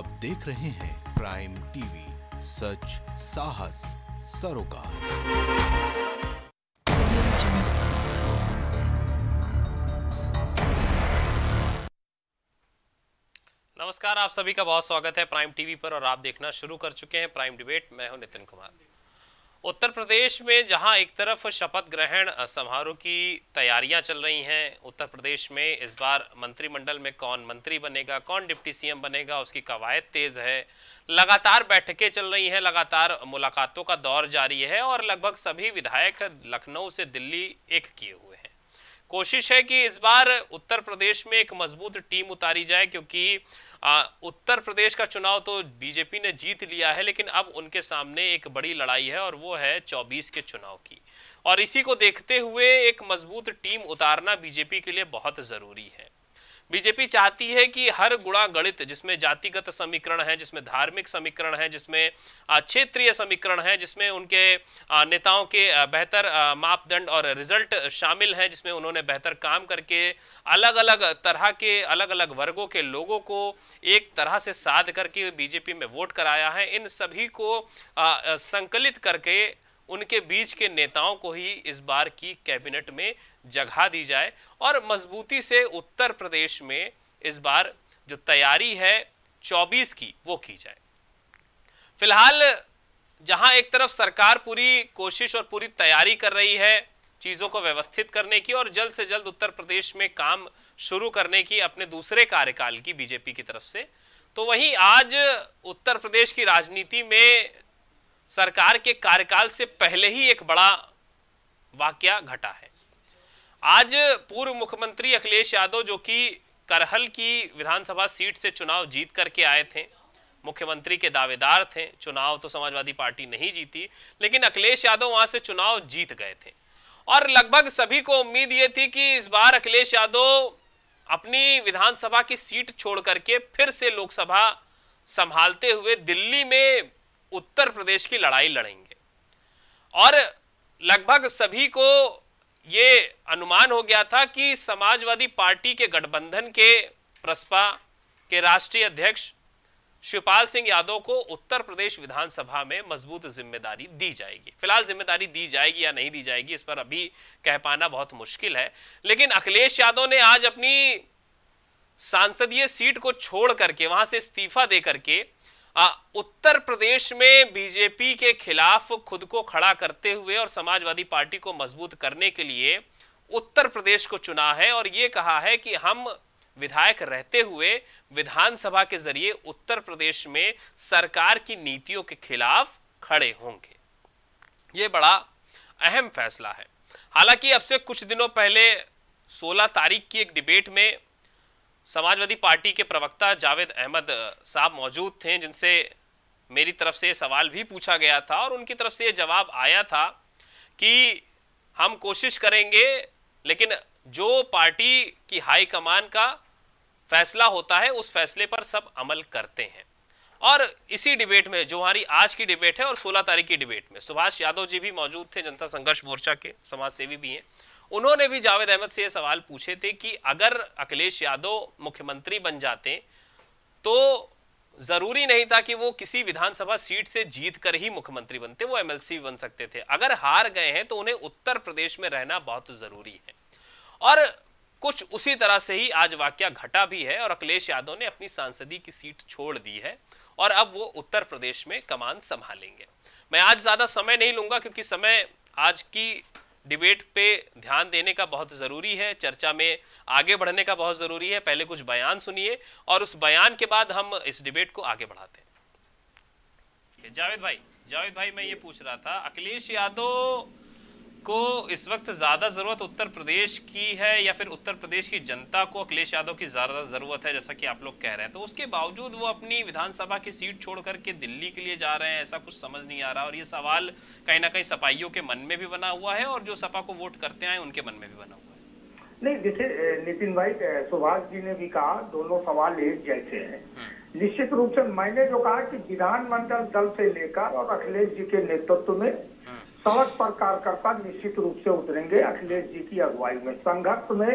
आप देख रहे हैं प्राइम टीवी सच, साहस, सरोकार। नमस्कार, आप सभी का बहुत स्वागत है प्राइम टीवी पर और आप देखना शुरू कर चुके हैं प्राइम डिबेट मैं हूँ नितिन कुमार। उत्तर प्रदेश में जहाँ एक तरफ़ शपथ ग्रहण समारोह की तैयारियाँ चल रही हैं, उत्तर प्रदेश में इस बार मंत्रिमंडल में कौन मंत्री बनेगा, कौन डिप्टी सीएम बनेगा, उसकी कवायद तेज है। लगातार बैठकें चल रही हैं, लगातार मुलाकातों का दौर जारी है और लगभग सभी विधायक लखनऊ से दिल्ली एक किए हुए हैं। कोशिश है कि इस बार उत्तर प्रदेश में एक मज़बूत टीम उतारी जाए, क्योंकि आ, उत्तर प्रदेश का चुनाव तो बीजेपी ने जीत लिया है लेकिन अब उनके सामने एक बड़ी लड़ाई है और वो है 24 के चुनाव की। और इसी को देखते हुए एक मज़बूत टीम उतारना बीजेपी के लिए बहुत ज़रूरी है। बीजेपी चाहती है कि हर गुणा गणित, जिसमें जातिगत समीकरण है, जिसमें धार्मिक समीकरण है, जिसमें क्षेत्रीय समीकरण है, जिसमें उनके नेताओं के बेहतर मापदंड और रिज़ल्ट शामिल हैं, जिसमें उन्होंने बेहतर काम करके अलग अलग तरह के अलग अलग वर्गों के लोगों को एक तरह से साध करके बीजेपी में वोट कराया है। इन सभी को संकलित करके उनके बीच के नेताओं को ही इस बार की कैबिनेट में जगह दी जाए और मजबूती से उत्तर प्रदेश में इस बार जो तैयारी है 24 की, वो की जाए। फ़िलहाल, जहाँ एक तरफ़ सरकार पूरी कोशिश और पूरी तैयारी कर रही है चीज़ों को व्यवस्थित करने की और जल्द से जल्द उत्तर प्रदेश में काम शुरू करने की अपने दूसरे कार्यकाल की बीजेपी की तरफ़ से तो वहीं आज उत्तर प्रदेश की राजनीति में सरकार के कार्यकाल से पहले ही एक बड़ा वाक्य घटा है। आज पूर्व मुख्यमंत्री अखिलेश यादव, जो कि करहल की विधानसभा सीट से चुनाव जीत करके आए थे, मुख्यमंत्री के दावेदार थे, चुनाव तो समाजवादी पार्टी नहीं जीती, लेकिन अखिलेश यादव वहाँ से चुनाव जीत गए थे। और लगभग सभी को उम्मीद ये थी कि इस बार अखिलेश यादव अपनी विधानसभा की सीट छोड़ करके फिर से लोकसभा संभालते हुए दिल्ली में उत्तर प्रदेश की लड़ाई लड़ेंगे। और लगभग सभी को ये अनुमान हो गया था कि समाजवादी पार्टी के गठबंधन के प्रसपा के राष्ट्रीय अध्यक्ष शिवपाल सिंह यादव को उत्तर प्रदेश विधानसभा में मज़बूत ज़िम्मेदारी दी जाएगी। फ़िलहाल ज़िम्मेदारी दी जाएगी या नहीं दी जाएगी, इस पर अभी कह पाना बहुत मुश्किल है। लेकिन अखिलेश यादव ने आज अपनी सांसदीय सीट को छोड़ करके, वहाँ से इस्तीफा दे करके उत्तर प्रदेश में बीजेपी के खिलाफ खुद को खड़ा करते हुए और समाजवादी पार्टी को मज़बूत करने के लिए उत्तर प्रदेश को चुना है और ये कहा है कि हम विधायक रहते हुए विधानसभा के ज़रिए उत्तर प्रदेश में सरकार की नीतियों के खिलाफ खड़े होंगे। ये बड़ा अहम फैसला है। हालाँकि अब से कुछ दिनों पहले 16 तारीख की एक डिबेट में समाजवादी पार्टी के प्रवक्ता जावेद अहमद साहब मौजूद थे, जिनसे मेरी तरफ़ से सवाल भी पूछा गया था और उनकी तरफ़ से ये जवाब आया था कि हम कोशिश करेंगे, लेकिन जो पार्टी की हाई कमान का फैसला होता है, उस फैसले पर सब अमल करते हैं। और इसी डिबेट में, जो हमारी आज की डिबेट है और 16 तारीख की डिबेट में, सुभाष यादव जी भी मौजूद थे, जनता संघर्ष मोर्चा के समाज सेवी भी हैं। उन्होंने भी जावेद अहमद से ये सवाल पूछे थे कि अगर अखिलेश यादव मुख्यमंत्री बन जाते तो ज़रूरी नहीं था कि वो किसी विधानसभा सीट से जीत कर ही मुख्यमंत्री बनते, वो एमएलसी बन सकते थे। अगर हार गए हैं तो उन्हें उत्तर प्रदेश में रहना बहुत ज़रूरी है। और कुछ उसी तरह से ही आज वाक्य घटा भी है और अखिलेश यादव ने अपनी सांसदी की सीट छोड़ दी है और अब वो उत्तर प्रदेश में कमान संभालेंगे। मैं आज ज़्यादा समय नहीं लूँगा क्योंकि समय आज की डिबेट पे ध्यान देने का बहुत ज़रूरी है, चर्चा में आगे बढ़ने का बहुत ज़रूरी है। पहले कुछ बयान सुनिए और उस बयान के बाद हम इस डिबेट को आगे बढ़ाते हैं। जावेद भाई जावेद भाई, मैं ये पूछ रहा था, अखिलेश यादव को इस वक्त ज़्यादा ज़रूरत उत्तर प्रदेश की है या फिर उत्तर प्रदेश की जनता को अखिलेश यादव की ज़्यादा ज़रूरत है जैसा कि आप लोग कह रहे हैं? तो उसके बावजूद वो अपनी विधानसभा की सीट छोड़ करके दिल्ली के लिए जा रहे हैं ऐसा कुछ समझ नहीं आ रहा और ये सवाल कहीं ना कहीं सपाइयों के मन में भी बना हुआ है और जो सपा को वोट करते आए उनके मन में भी बना हुआ है। नहीं जैसे नितिन भाई सुभाष जी ने भी कहा दोनों सवाल एक जैसे हैं। हम्म। निश्चित रूप से मैंने जो कहा कि विधानमंडल दल से लेकर और अखिलेश जी के नेतृत्व में हम्म। सड़क पर कार्यकर्ता निश्चित रूप से उतरेंगे। अखिलेश जी की अगुवाई में संघर्ष में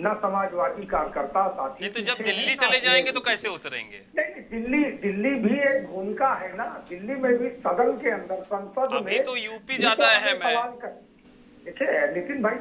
न समाजवादी कार्यकर्ता साथी नहीं तो जब दिल्ली चले जाएँगे तो कैसे उतरेंगे? नहीं दिल्ली दिल्ली भी एक भूमिका है ना। दिल्ली में भी सदन के अंदर संसद में तो यूपी ज़्यादा है, मैं- देखिए नितिन भाई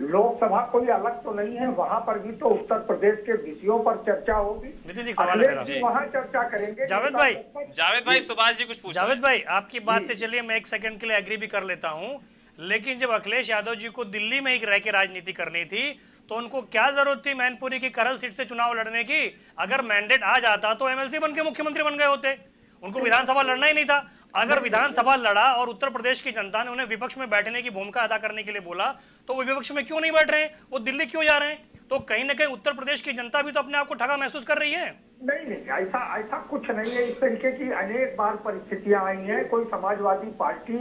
लोकसभा कोई अलग तो नहीं है वहाँ पर भी तो उत्तर प्रदेश के विषयों पर चर्चा होगी। नितिन जी, सवाल है। वहाँ चर्चा करेंगे। जावेद भाई, जावेद भाई सुभाष जी कुछ पूछ। जावेद भाई आपकी बात से चलिए मैं एक सेकंड के लिए एग्री भी कर लेता हूँ। लेकिन जब अखिलेश यादव जी को दिल्ली में ही रह के राजनीति करनी थी तो उनको क्या ज़रूरत थी मैनपुरी की करल सीट से चुनाव लड़ने की? अगर मैंडेट आ जाता तो एमएलसी बन के मुख्यमंत्री बन गए होते। उनको विधानसभा लड़ना ही नहीं था। अगर विधानसभा लड़ा और उत्तर प्रदेश की जनता ने उन्हें विपक्ष में बैठने की भूमिका अदा करने के लिए बोला तो वो विपक्ष में क्यों नहीं बैठ रहे वो दिल्ली क्यों जा रहे हैं? तो कहीं ना कहीं उत्तर प्रदेश की जनता भी तो अपने आप को ठगा महसूस कर रही है। नहीं नहीं, ऐसा ऐसा कुछ नहीं है इस तरीके की। अनेक बार परिस्थितियाँ आई हैं। कोई समाजवादी पार्टी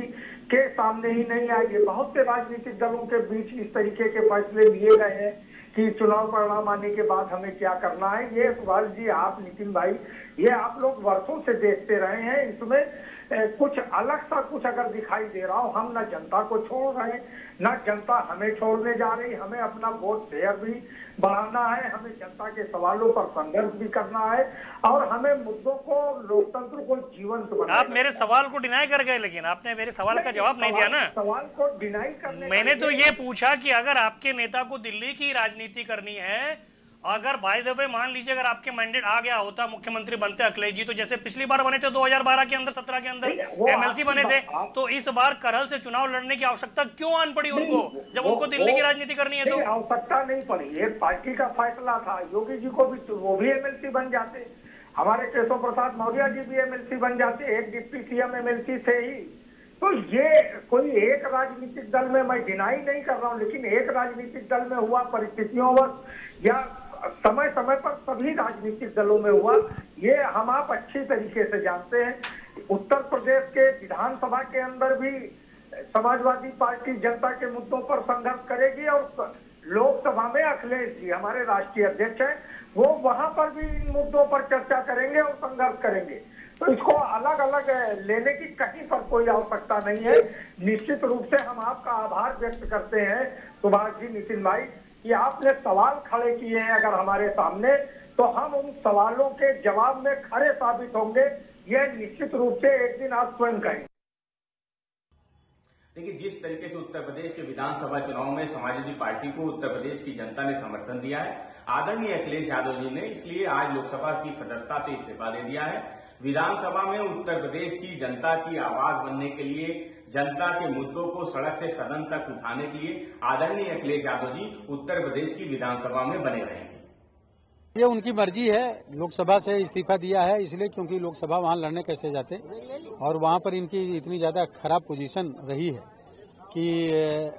के सामने ही नहीं आई है। बहुत से राजनीतिक दलों के बीच इस तरीके के फैसले लिए गए हैं। कि चुनाव परिणाम आने के बाद हमें क्या करना है? ये सुभाष जी, आप नितिन भाई, ये आप लोग वर्षों से देखते रहे हैं। इसमें कुछ अलग सा कुछ अगर दिखाई दे रहा हो हम ना जनता को छोड़ रहे हैं ना जनता हमें छोड़ने जा रही हमें अपना वोट शेयर भी बढ़ाना है हमें जनता के सवालों पर संघर्ष भी करना है और हमें मुद्दों को लोकतंत्र को जीवंत बनाना आप मेरे सवाल को डिनाई कर गए लेकिन आपने मेरे सवाल का जवाब नहीं दिया ना। सवाल को डिनाई करने का मैंने तो ये पूछा कि अगर आपके नेता को दिल्ली की राजनीति करनी है अगर बाय द वे मान लीजिए अगर आपके मैंडेट आ गया होता मुख्यमंत्री बनते अखिलेश जी तो जैसे पिछली बार बने थे 2012 के अंदर 17 के अंदर एमएलसी बने थे तो इस बार करहल से चुनाव लड़ने की आवश्यकता क्यों आन पड़ी उनको जब वो- उनको दिल्ली की राजनीति करनी है तो? आवश्यकता नहीं पड़ी। ये पार्टी का फैसला था योगी जी को भी वो भी एमएलसी बन जाते। हमारे केशव प्रसाद मौर्य जी भी एमएलसी बन जाते एक डिप्टी सीएम एमएलसी से ही। तो ये कोई एक राजनीतिक दल में मैं डिनाई नहीं कर रहा हूँ लेकिन एक राजनीतिक दल में हुआ परिस्थितियों या समय समय पर सभी राजनीतिक दलों में हुआ। ये हम आप अच्छी तरीके से जानते हैं। उत्तर प्रदेश के विधानसभा के अंदर भी समाजवादी पार्टी जनता के मुद्दों पर संघर्ष करेगी और लोकसभा में अखिलेश जी, हमारे राष्ट्रीय अध्यक्ष हैं, वो वहाँ पर भी इन मुद्दों पर चर्चा करेंगे और संघर्ष करेंगे। तो इसको अलग अलग लेने की कहीं पर कोई आवश्यकता नहीं है। निश्चित रूप से हम आपका आभार व्यक्त करते हैं। सुभाष जी, नितिन भाई कि आपने सवाल खड़े किए हैं अगर हमारे सामने तो हम उन सवालों के जवाब में खड़े साबित होंगे। यह निश्चित रूप से एक दिन आप स्वयं कहेंगे। देखिए, जिस तरीके से उत्तर प्रदेश के विधानसभा चुनाव में समाजवादी पार्टी को उत्तर प्रदेश की जनता ने समर्थन दिया है, आदरणीय अखिलेश यादव जी ने इसलिए आज लोकसभा की सदस्यता से इस्तीफा दे दिया है। विधानसभा में उत्तर प्रदेश की जनता की आवाज़ बनने के लिए जनता के मुद्दों को सड़क से सदन तक उठाने के लिए आदरणीय अखिलेश यादव जी उत्तर प्रदेश की विधानसभा में बने रहेंगे ये उनकी मर्ज़ी है, लोकसभा से इस्तीफा दिया है, इसलिए क्योंकि लोकसभा वहाँ लड़ने कैसे जाते और वहाँ पर इनकी इतनी ज़्यादा खराब पोजीशन रही है कि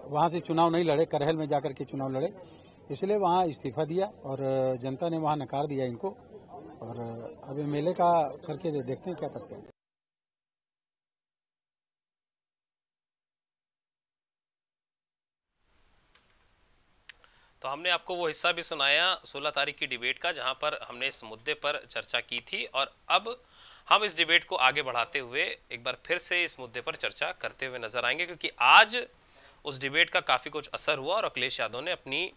वहाँ से चुनाव नहीं लड़े करहल में जाकर के चुनाव लड़े, इसलिए वहाँ इस्तीफा दिया और जनता ने वहाँ नकार दिया इनको और अब एमएलए का करके देखते हैं क्या करते हैं। तो हमने आपको वो हिस्सा भी सुनाया 16 तारीख की डिबेट का, जहाँ पर हमने इस मुद्दे पर चर्चा की थी। और अब हम इस डिबेट को आगे बढ़ाते हुए एक बार फिर से इस मुद्दे पर चर्चा करते हुए नज़र आएँगे, क्योंकि आज उस डिबेट का काफ़ी कुछ असर हुआ और अखिलेश यादव ने अपनी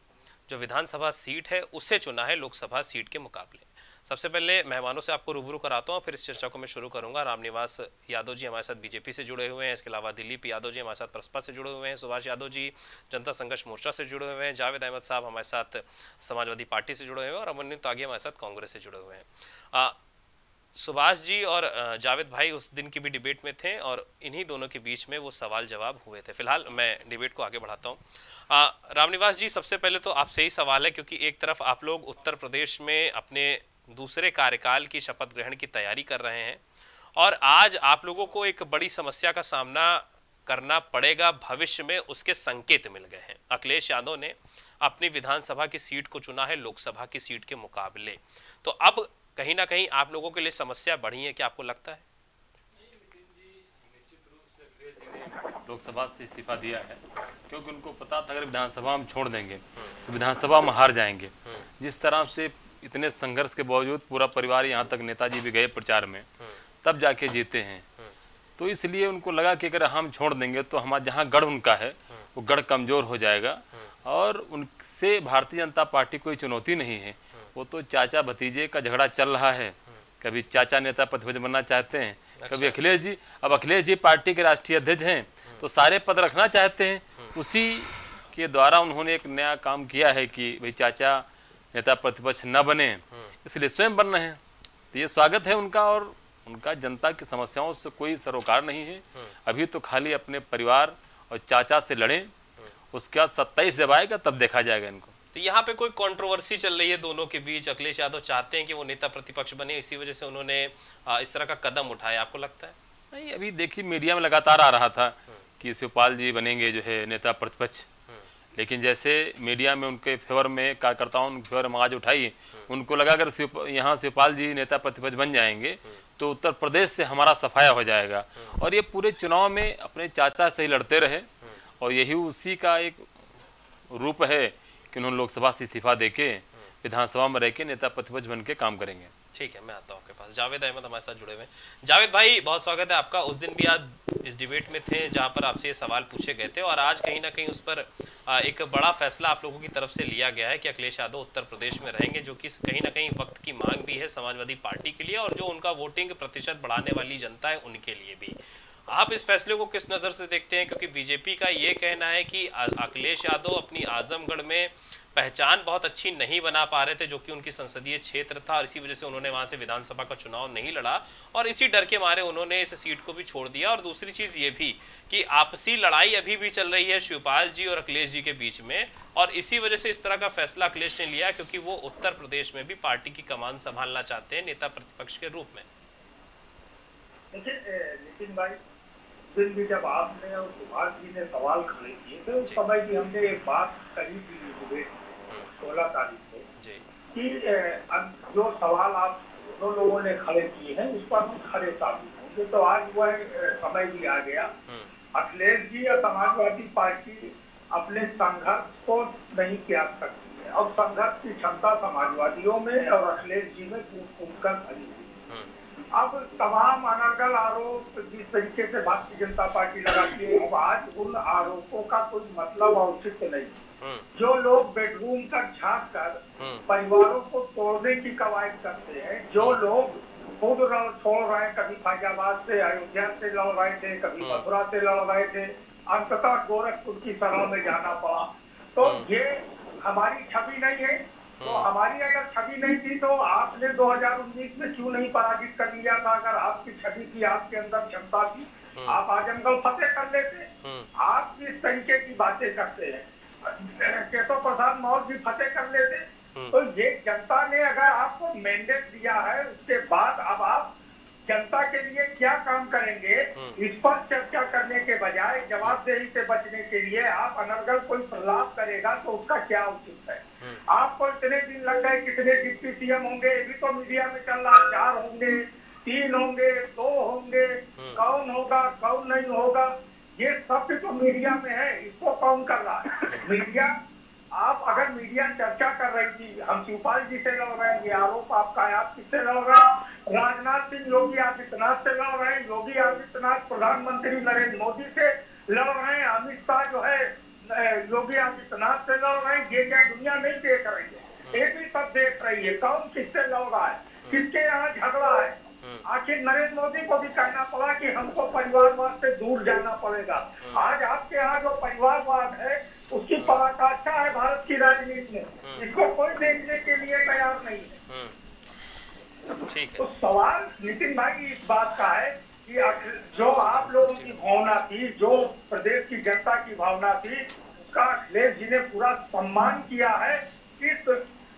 जो विधानसभा सीट है, उसे चुना है लोकसभा सीट के मुकाबले। सबसे पहले मेहमानों से आपको रूबरू कराता हूँ, फिर इस चर्चा को मैं शुरू करूँगा। रामनिवास यादव जी हमारे साथ बीजेपी से जुड़े हुए हैं, इसके अलावा दिलीप यादव जी हमारे साथ प्रसपा से जुड़े हुए हैं, सुभाष यादव जी जनता संघर्ष मोर्चा से जुड़े हुए हैं, जावेद अहमद साहब हमारे साथ समाजवादी पार्टी से जुड़े हुए हैं और अमन तागी हमारे साथ कांग्रेस से जुड़े हुए हैं। सुभाष जी और जावेद भाई उस दिन की भी डिबेट में थे और इन्हीं दोनों के बीच में वो सवाल जवाब हुए थे। फ़िलहाल मैं डिबेट को आगे बढ़ाता हूँ। रामनिवास जी, सबसे पहले तो आपसे ही सवाल है, क्योंकि एक तरफ़ आप लोग उत्तर प्रदेश में अपने दूसरे कार्यकाल की शपथ ग्रहण की तैयारी कर रहे हैं और आज आप लोगों को एक बड़ी समस्या का सामना करना पड़ेगा, भविष्य में उसके संकेत मिल गए हैं। अखिलेश यादव ने अपनी विधानसभा की सीट को चुना है, लोकसभा की सीट के मुकाबले। तो अब कहीं ना कहीं आप लोगों के लिए समस्या बढ़ी है, क्या आपको लगता है? लोकसभा से इस्तीफा दिया है, क्योंकि उनको पता था अगर विधानसभा हम छोड़ देंगे तो विधानसभा में हार जाएँगे। जिस तरह से इतने संघर्ष के बावजूद पूरा परिवार यहाँ तक नेताजी भी गए प्रचार में। तब जाके जीते हैं। तो इसलिए उनको लगा कि अगर हम छोड़ देंगे तो हमारा जहाँ गढ़ उनका है वो गढ़ कमज़ोर हो जाएगा। और उनसे भारतीय जनता पार्टी कोई चुनौती नहीं है। वो तो चाचा भतीजे का झगड़ा चल रहा है। कभी चाचा नेता प्रतिपक्ष बनना चाहते हैं अच्छा। कभी अखिलेश जी। अब अखिलेश जी पार्टी के राष्ट्रीय अध्यक्ष हैं तो सारे पद रखना चाहते हैं। उसी के द्वारा उन्होंने एक नया काम किया है कि भाई चाचा नेता प्रतिपक्ष न बने इसलिए स्वयं बन रहे हैं। तो ये स्वागत है उनका और उनका जनता की समस्याओं से कोई सरोकार नहीं है। अभी तो खाली अपने परिवार और चाचा से लड़ें उसके बाद सत्ताईस जब आएगा तब देखा जाएगा इनको। तो यहाँ पे कोई कंट्रोवर्सी चल रही है दोनों के बीच? अखिलेश यादव चाहते हैं कि वो नेता प्रतिपक्ष बने इसी वजह से उन्होंने इस तरह का कदम उठाया। आपको लगता है? नहीं अभी देखिए मीडिया में लगातार आ रहा था कि शिवपाल जी बनेंगे जो है नेता प्रतिपक्ष। लेकिन जैसे मीडिया में उनके फेवर में कार्यकर्ताओं ने फेवर में आवाज़ उठाई, उनको लगा अगर यहाँ शिवपाल जी नेता प्रतिपक्ष बन जाएँगे तो उत्तर प्रदेश से हमारा सफाया हो जाएगा। और ये पूरे चुनाव में अपने चाचा से ही लड़ते रहे, और यही उसी का एक रूप है कि उन्होंने लोकसभा से इस्तीफा दे के विधानसभा में रह के नेता प्रतिपक्ष बन के काम करेंगे। ठीक है, मैं आता हूँ आपके पास। जावेद अहमद हमारे साथ जुड़े हुए जावेद भाई, बहुत स्वागत है आपका। उस दिन भी आज इस डिबेट में थे जहाँ पर आपसे ये सवाल पूछे गए थे और आज कहीं ना कहीं उस पर एक बड़ा फैसला आप लोगों की तरफ़ से लिया गया है कि अखिलेश यादव उत्तर प्रदेश में रहेंगे, जो कि कहीं ना कहीं वक्त की मांग भी है समाजवादी पार्टी के लिए और जो उनका वोटिंग प्रतिशत बढ़ाने वाली जनता है उनके लिए भी। आप इस फैसले को किस नज़र से देखते हैं? क्योंकि बीजेपी का ये कहना है कि अखिलेश यादव अपनी आजमगढ़ में पहचान बहुत अच्छी नहीं बना पा रहे थे जो कि उनकी संसदीय क्षेत्र था और इसी वजह से उन्होंने वहाँ से विधानसभा का चुनाव नहीं लड़ा। और इसी डर के मारे उन्होंने इस सीट को भी छोड़ दिया। और दूसरी चीज़ ये भी कि आपसी लड़ाई अभी भी चल रही है शिवपाल जी और अखिलेश जी के बीच में। और इसी वजह से इस तरह का फैसला अखिलेश ने लिया क्योंकि वो उत्तर प्रदेश में भी पार्टी की कमान संभालना चाहते हैं नेता प्रतिपक्ष के रूप में। नितिन भाई भी जब आपने और सुभाष जी ने सवाल खड़े किए थे उस समय की हमने एक बात कही थी डिबेट सोलह तारीख को। कि अब जो सवाल आप दोनों लोगों ने खड़े किए हैं उस पर हम खड़े साबित होंगे। तो आज वह समय भी आ गया। अखिलेश जी और समाजवादी पार्टी अपने संघर्ष को नहीं त्याग सकती है। और संघर्ष की क्षमता समाजवादियों में और अखिलेश जी में कूट कूट कर भरी हुई है। अब तमाम अनर्गल आरोप जिस तरीके से भारतीय जनता पार्टी लगाती है अब आज उन आरोपों का कोई मतलब औचित्य नहीं। जो लोग बेडरूम तक झाँक कर परिवारों को तोड़ने की कवायद करते हैं जो लोग खुद छोड़ रहे हैं कभी फैजाबाद से अयोध्या से लड़ रहे थे कभी मथुरा से लड़ रहे थे अंततः गोरखपुर की शरण में जाना पड़ा। तो ये हमारी छवि नहीं है तो हमारी अगर छवि नहीं थी तो आपने 2019 में क्यों नहीं पराजित कर लिया था? अगर आपकी छवि की आपके अंदर क्षमता थी आप आजमगढ़ फतेह कर लेते आप किस तरीके की बातें करते हैं केशव प्रसाद मौर्य भी फतेह कर लेते तो ये जनता ने अगर आपको मैंडेट दिया है उसके बाद अब आप जनता के लिए क्या काम करेंगे इस पर चर्चा करने के बजाय जवाबदेही से बचने के लिए आप अनर्गल कोई प्रलाप करेगा तो उसका क्या उचित है? आपको इतने दिन लग गए कितने डिप्टी सीएम होंगे ये भी तो मीडिया में चल रहा चार होंगे तीन होंगे दो होंगे कौन होगा कौन नहीं होगा ये सब भी तो मीडिया में है इसको कौन कर रहा है? मीडिया आप अगर मीडिया चर्चा कर रही थी हम शिवपाल जी से लड़ रहे हैं ये आरोप आपका है आप किससे लड़ रहे हैं? राजनाथ सिंह योगी आदित्यनाथ से लड़ रहे हैं योगी आदित्यनाथ प्रधानमंत्री नरेंद्र मोदी से लड़ रहे हैं अमित शाह जो है योगी आदित्यनाथ से लड़ रहे हैं ये क्या दुनिया नहीं देख रही है? ये भी सब देख रही है कौन किससे लड़ रहा है? किसके यहाँ झगड़ा है? आखिर नरेंद्र मोदी को भी कहना पड़ा कि हमको परिवारवाद से दूर जाना पड़ेगा। आज आपके यहाँ जो परिवारवाद है उसकी पराकाष्ठा है भारत की राजनीति में। इसको कोई देखने के लिए तैयार नहीं है। ठीक है। तो सवाल नितिन भाई इस बात का है कि जो आप लोगों की भावना थी जो प्रदेश की जनता की भावना थी उसका अखिलेश जी ने पूरा सम्मान किया है इस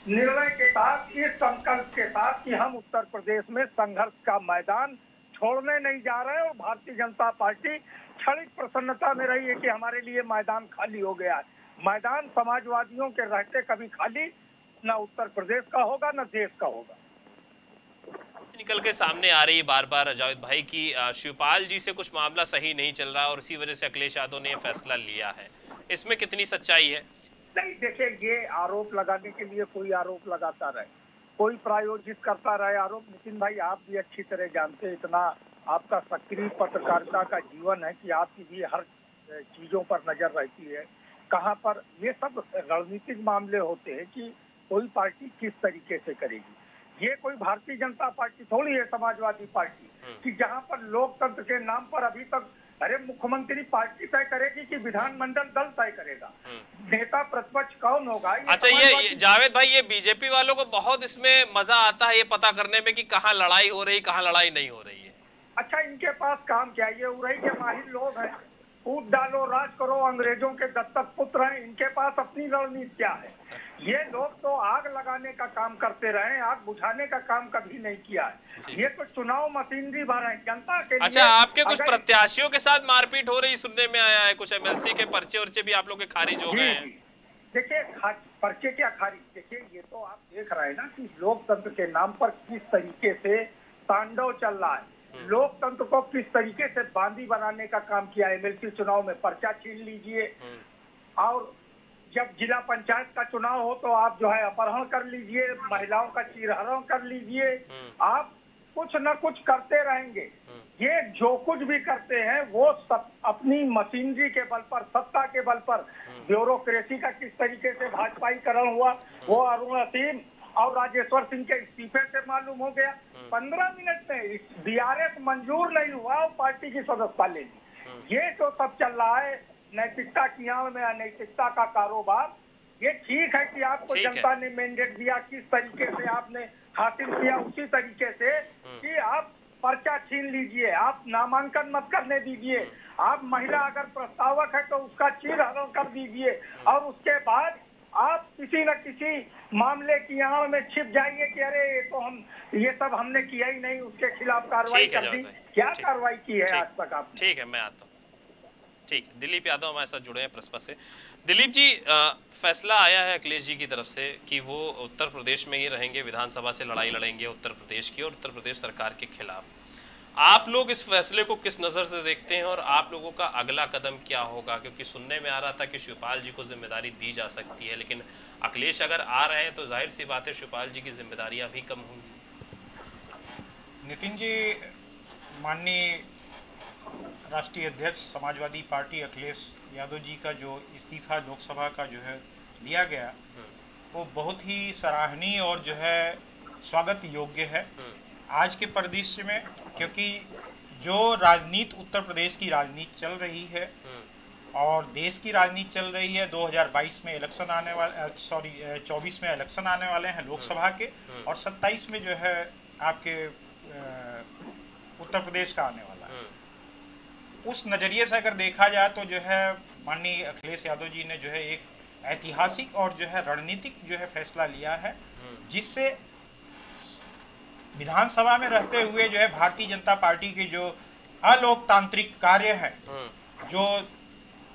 निर्णय के साथ, इस संकल्प के साथ कि हम उत्तर प्रदेश में संघर्ष का मैदान छोड़ने नहीं जा रहे और भारतीय जनता पार्टी क्षणिक प्रसन्नता में रही है कि हमारे लिए मैदान खाली हो गया है। मैदान समाजवादियों के रहते कभी खाली, न उत्तर प्रदेश का होगा, न देश का होगा। निकल के सामने आ रही है बार बार जावेद भाई की शिवपाल जी से कुछ मामला सही नहीं चल रहा और इसी वजह से अखिलेश यादव ने फैसला लिया है। इसमें कितनी सच्चाई है? नहीं, देखिए, ये आरोप लगाने के लिए कोई आरोप लगाता रहे। कोई प्रायोजित करता रहे आरोप। नितिन भाई, आप भी अच्छी तरह जानते हैं, इतना आपका सक्रिय पत्रकारिता का जीवन है कि आपकी भी हर चीज़ों पर नज़र रहती है। कहाँ पर ये सब रणनीतिक मामले होते हैं कि कोई पार्टी किस तरीके से करेगी। ये कोई भारतीय जनता पार्टी थोड़ी है समाजवादी पार्टी। कि जहाँ पर लोकतंत्र के नाम पर अभी तक अरे मुख्यमंत्री पार्टी तय करेगी कि विधानमंडल दल तय करेगा। नेता प्रतिपक्ष कौन होगा? ये अच्छा ये, ये जावेद भाई ये बीजेपी वालों को बहुत इसमें मज़ा आता है ये पता करने में कि कहाँ लड़ाई हो रही कहाँ लड़ाई नहीं हो रही है। अच्छा इनके पास काम क्या है? ये उड़ई के माहिर लोग हैं। कूद डालो राज करो अंग्रेज़ों के दत्तक पुत्र हैं। इनके पास अपनी रणनीति क्या है? ये लोग तो आग लगाने का काम करते रहे आग बुझाने का काम कभी नहीं किया ये तो चुनाव मशीनरी भर है जनता के लिए अच्छा आपके कुछ प्रत्याशियों के साथ मारपीट हो रही सुनने में आया है कुछ एमएलसी के पर्चे उर्चे भी आप लोग के खारिज हो गए हैं? देखिए पर्चे क्या खारिज? देखिए ये तो आप देख रहे हैं ना कि लोकतंत्र के नाम पर किस तरीके से तांडव चल रहा है। लोकतंत्र को किस तरीके से बांदी बनाने का काम किया एमएलसी चुनाव में पर्चा छीन लीजिए। और जब जिला पंचायत का चुनाव हो तो आप जो है अपहरण कर लीजिए महिलाओं का चिरहरण कर लीजिए। आप कुछ न कुछ करते रहेंगे। ये जो कुछ भी करते हैं वो सब अपनी मशीनरी के बल पर सत्ता के बल पर ब्यूरोक्रेसी का किस तरीके से भाजपाईकरण हुआ वो अरुण असीम और राजेश्वर सिंह के इस्तीफे से मालूम हो गया। पंद्रह मिनट में डीआरएस मंजूर नहीं हुआ और पार्टी की सदस्यता ले ली। ये जो सब चल रहा है नैतिकता की आड़ में अनैतिकता का कारोबार ये ठीक है कि आपको जनता ने मैंडेट दिया किस तरीके से आपने हासिल किया उसी तरीके से कि आप पर्चा छीन लीजिए आप नामांकन मत करने दीजिए। आप महिला अगर प्रस्तावक है तो उसका चीर हरण कर दीजिए और उसके बाद आप किसी न किसी मामले की आड़ में छिप जाइए कि अरे ये तो हम ये सब हमने किया ही नहीं उसके खिलाफ कार्रवाई कर दी। क्या कार्रवाई की है आज तक आप ठीक है मैं आता हूँ। ठीक है। दिलीप यादव हमारे साथ जुड़े हैं प्रसपा से। दिलीप जी अ, फैसला आया है अखिलेश जी की तरफ़ से कि वो उत्तर प्रदेश में ही रहेंगे विधानसभा से लड़ाई लड़ेंगे उत्तर प्रदेश की और उत्तर प्रदेश सरकार के खिलाफ। आप लोग इस फैसले को किस नज़र से देखते हैं और आप लोगों का अगला कदम क्या होगा? क्योंकि सुनने में आ रहा था कि शिवपाल जी को ज़िम्मेदारी दी जा सकती है लेकिन अखिलेश अगर आ रहे हैं तो ज़ाहिर सी बात है शिवपाल जी की जिम्मेदारियाँ भी कम होंगी। नितिन जी माननीय राष्ट्रीय अध्यक्ष, समाजवादी पार्टी अखिलेश यादव जी का जो इस्तीफा लोकसभा का जो है दिया गया, वो बहुत ही सराहनीय और जो है स्वागत योग्य है आज के परिदृश्य में, क्योंकि जो राजनीति, उत्तर प्रदेश की राजनीति चल रही है और देश की राजनीति चल रही है 2022 में इलेक्शन आने वाले सॉरी 24 में इलेक्शन आने वाले हैं लोकसभा के और 27 में जो है आपके उत्तर प्रदेश का आने वाला है। उस नज़रिए से अगर देखा जाए तो जो है माननीय अखिलेश यादव जी ने जो है एक ऐतिहासिक और जो है रणनीतिक जो है फैसला लिया है जिससे विधानसभा में रहते हुए जो है भारतीय जनता पार्टी के जो अलोकतांत्रिक कार्य है जो